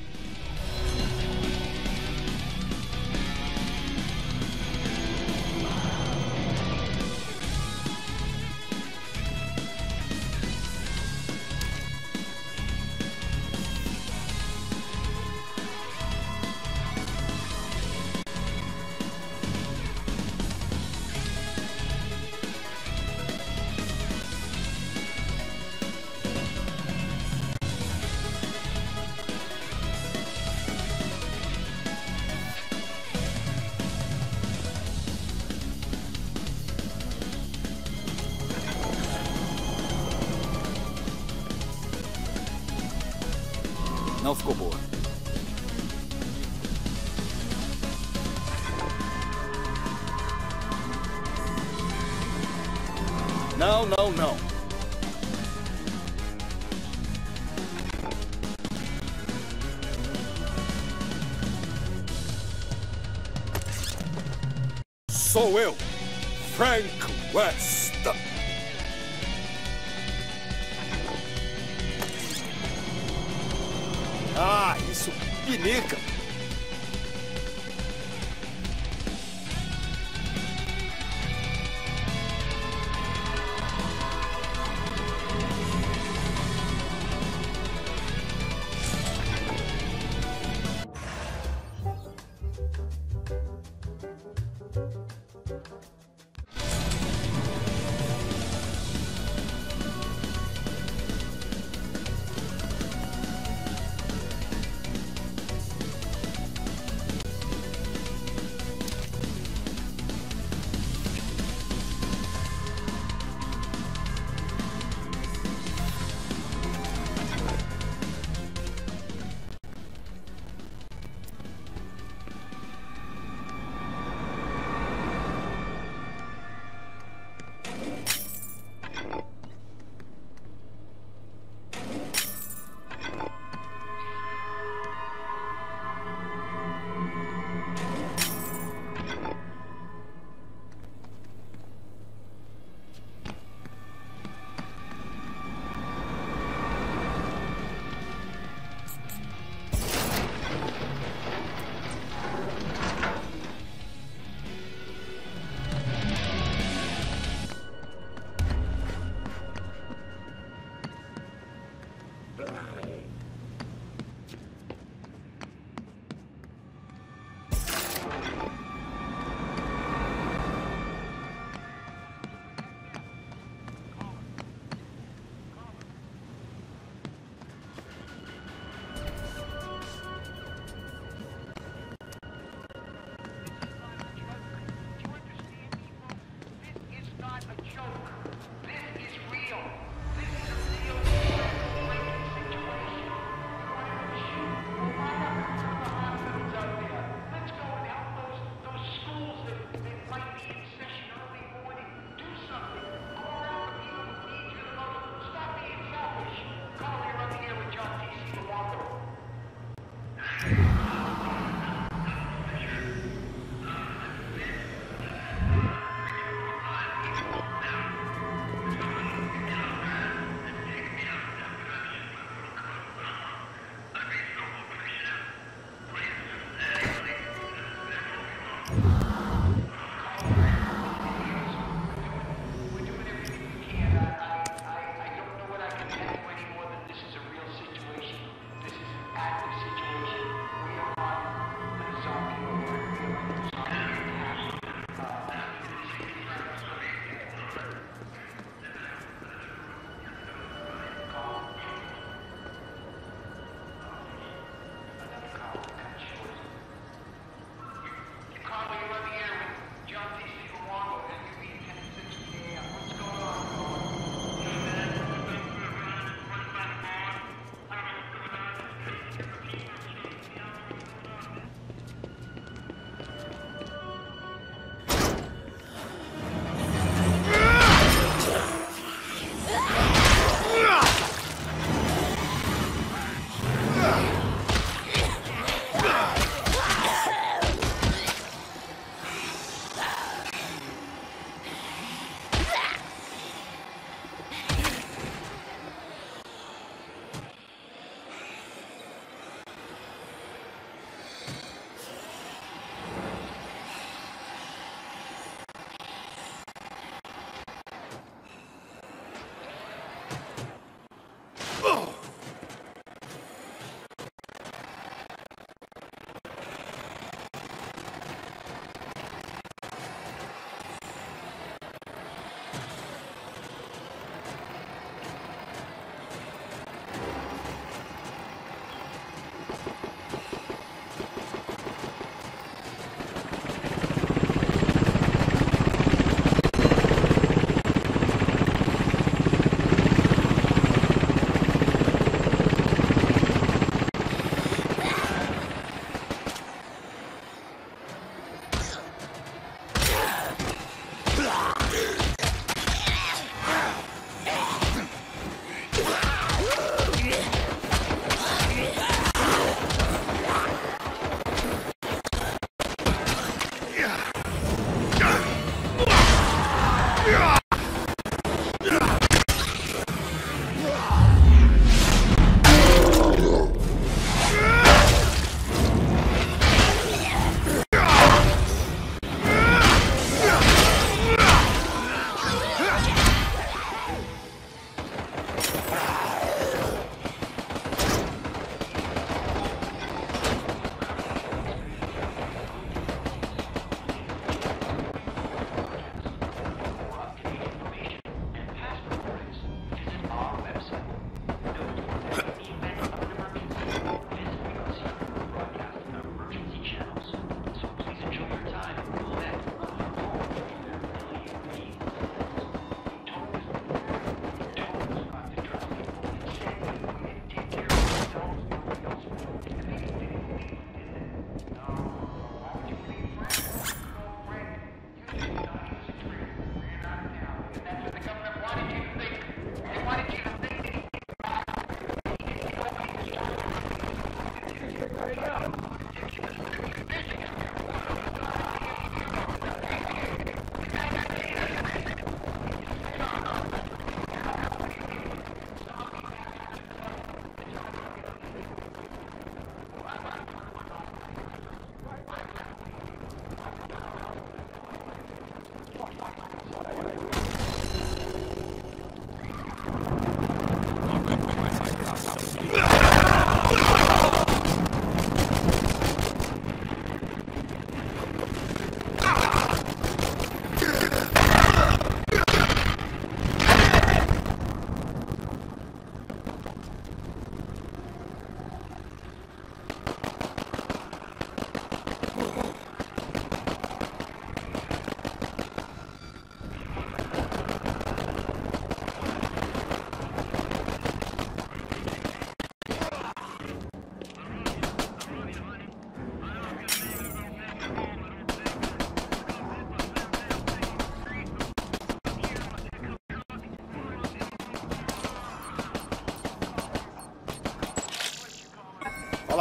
West.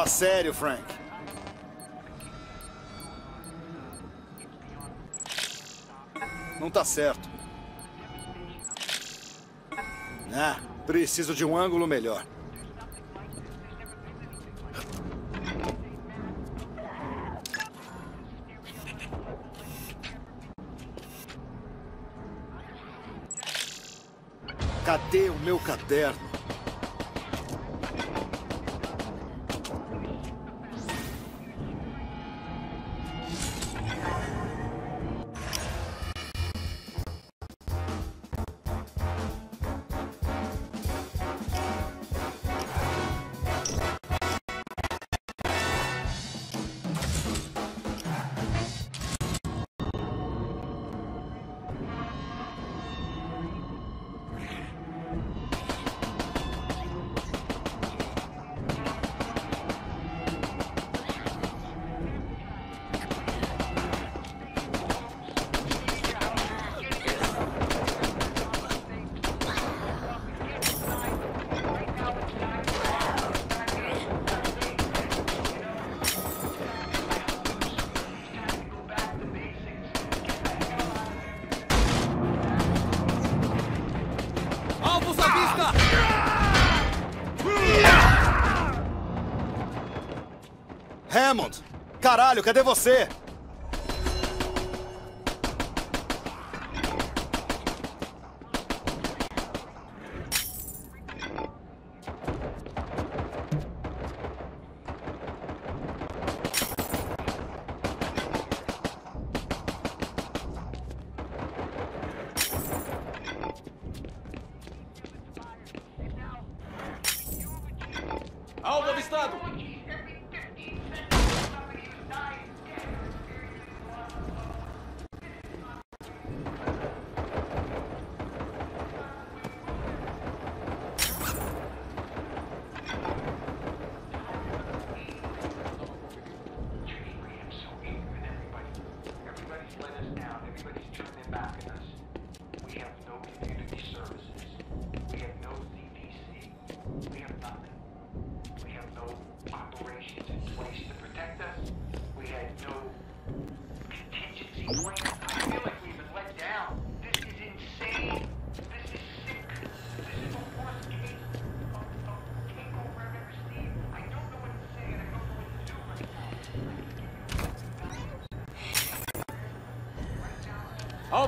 sério, Frank. Não tá certo. Ah, preciso de um ângulo melhor. Cadê o meu caderno? caralho, cadê você?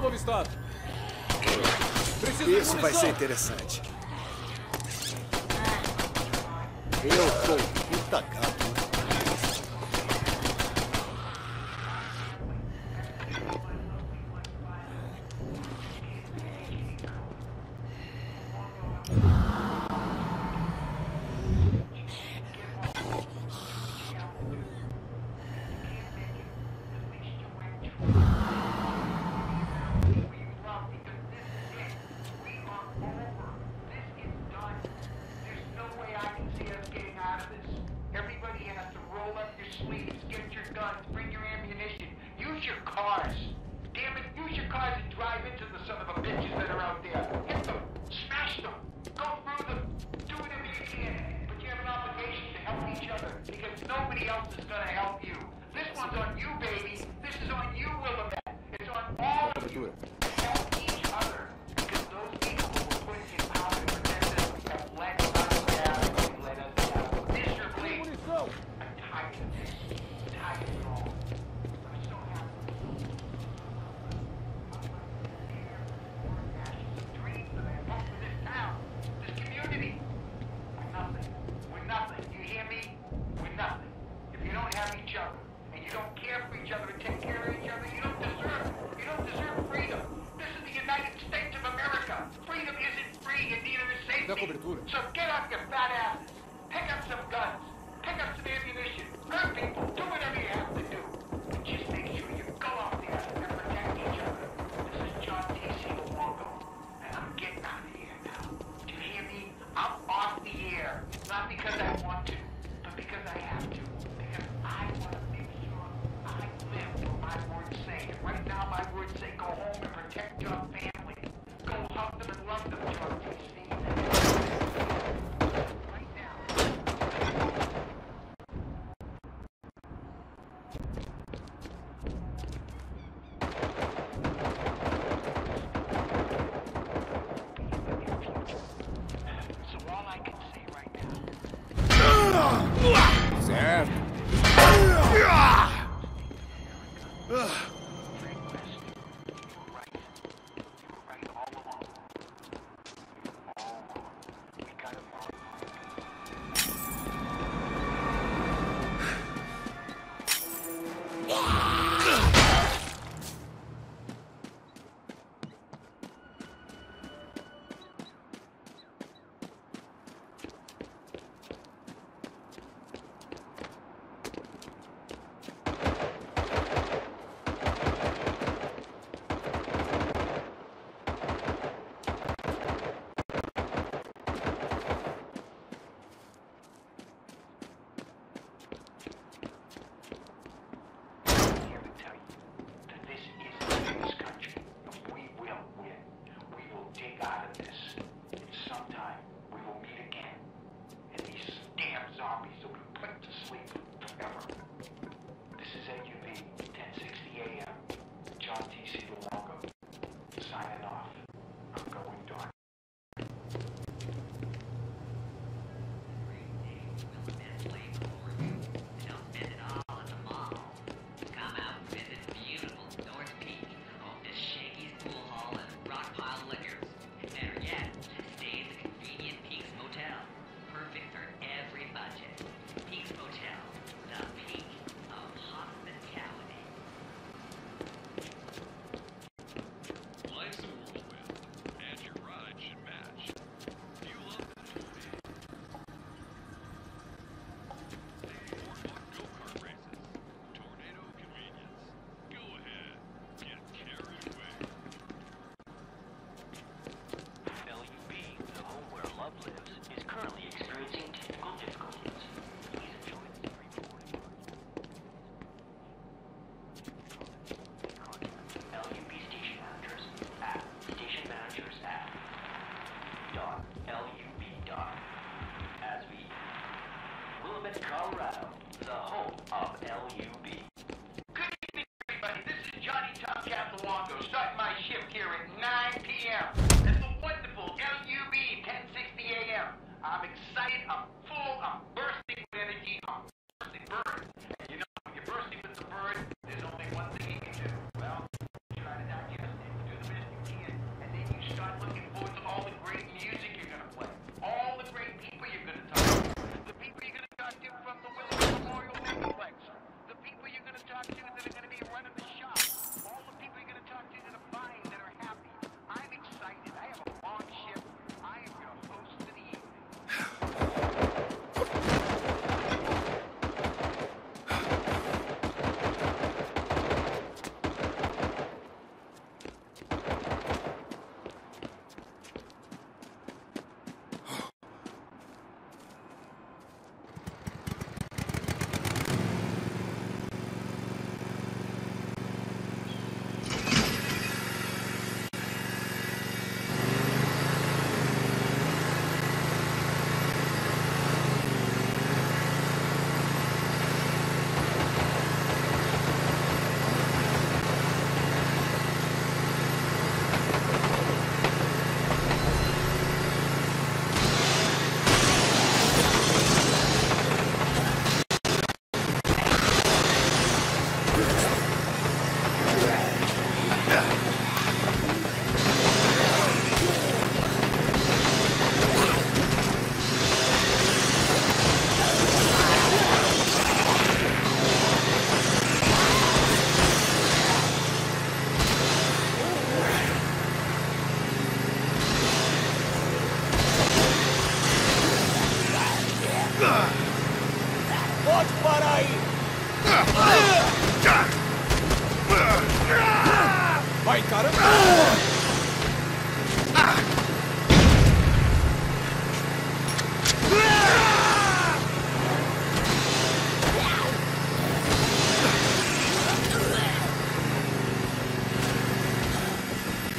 Salva o Vistato. Isso vai ser interessante.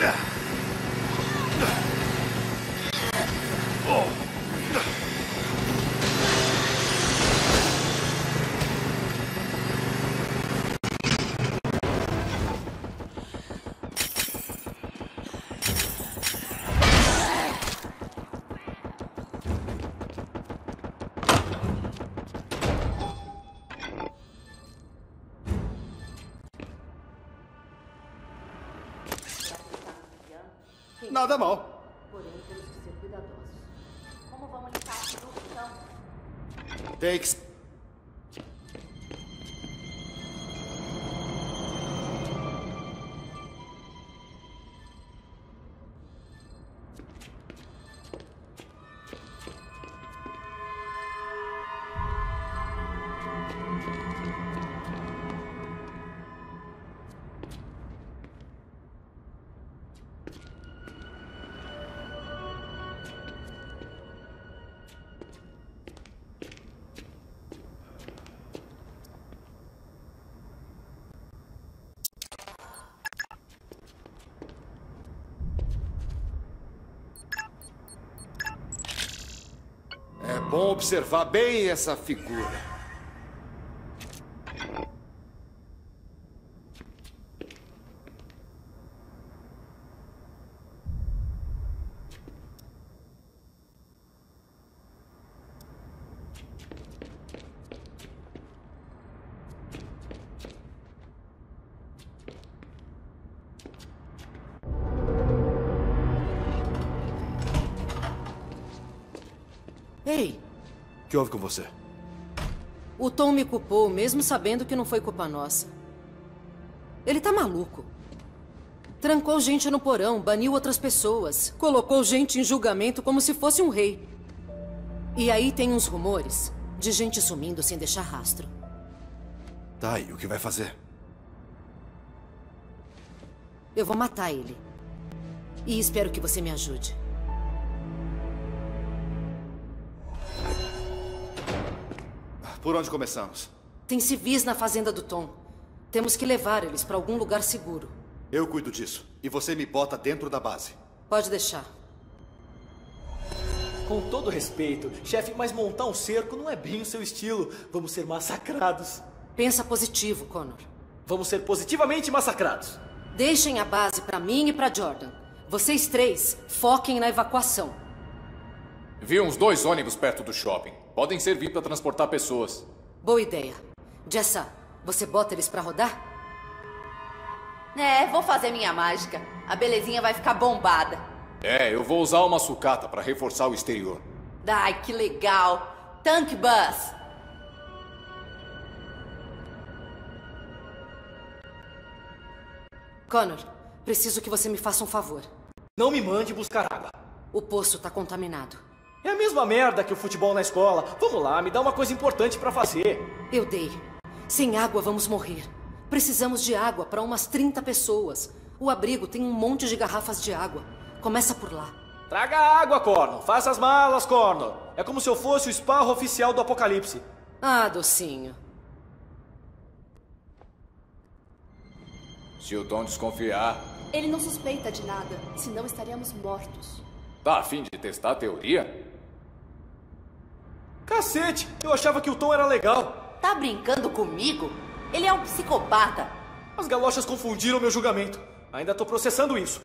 Nada mal. Porém, observar bem essa figura. Que houve com você? o Tom me culpou, mesmo sabendo que não foi culpa nossa. Ele tá maluco. Trancou gente no porão, baniu outras pessoas, colocou gente em julgamento como se fosse um rei. E aí tem uns rumores de gente sumindo sem deixar rastro. Tá, e o que vai fazer? Eu vou matar ele. E espero que você me ajude. Por onde começamos? Tem civis na fazenda do Tom. Temos que levar eles para algum lugar seguro. Eu cuido disso. E você me bota dentro da base. Pode deixar. Com todo respeito, chefe, mas montar um cerco não é bem o seu estilo. Vamos ser massacrados. Pensa positivo, Connor. Vamos ser positivamente massacrados. Deixem a base para mim e para Jordan. Vocês três foquem na evacuação. Vi uns dois ônibus perto do shopping. Podem servir para transportar pessoas. Boa ideia. Jessa, você bota eles para rodar? É, vou fazer minha mágica. A belezinha vai ficar bombada. É, eu vou usar uma sucata para reforçar o exterior. Ai, que legal. Tank Bus. Connor, preciso que você me faça um favor. Não me mande buscar água. O poço tá contaminado. É a mesma merda que o futebol na escola. Vamos lá, me dá uma coisa importante para fazer. Eu dei. Sem água vamos morrer. Precisamos de água para umas 30 pessoas. O abrigo tem um monte de garrafas de água. Começa por lá. Traga água, Corno. Faça as malas, Corno. É como se eu fosse o esparro oficial do apocalipse. Ah, docinho. Se o Tom desconfiar, Ele não suspeita de nada, senão estaríamos mortos. tá a fim de testar a teoria? Cacete, eu achava que o Tom era legal. Tá brincando comigo? Ele é um psicopata. As galochas confundiram meu julgamento. Ainda tô processando isso.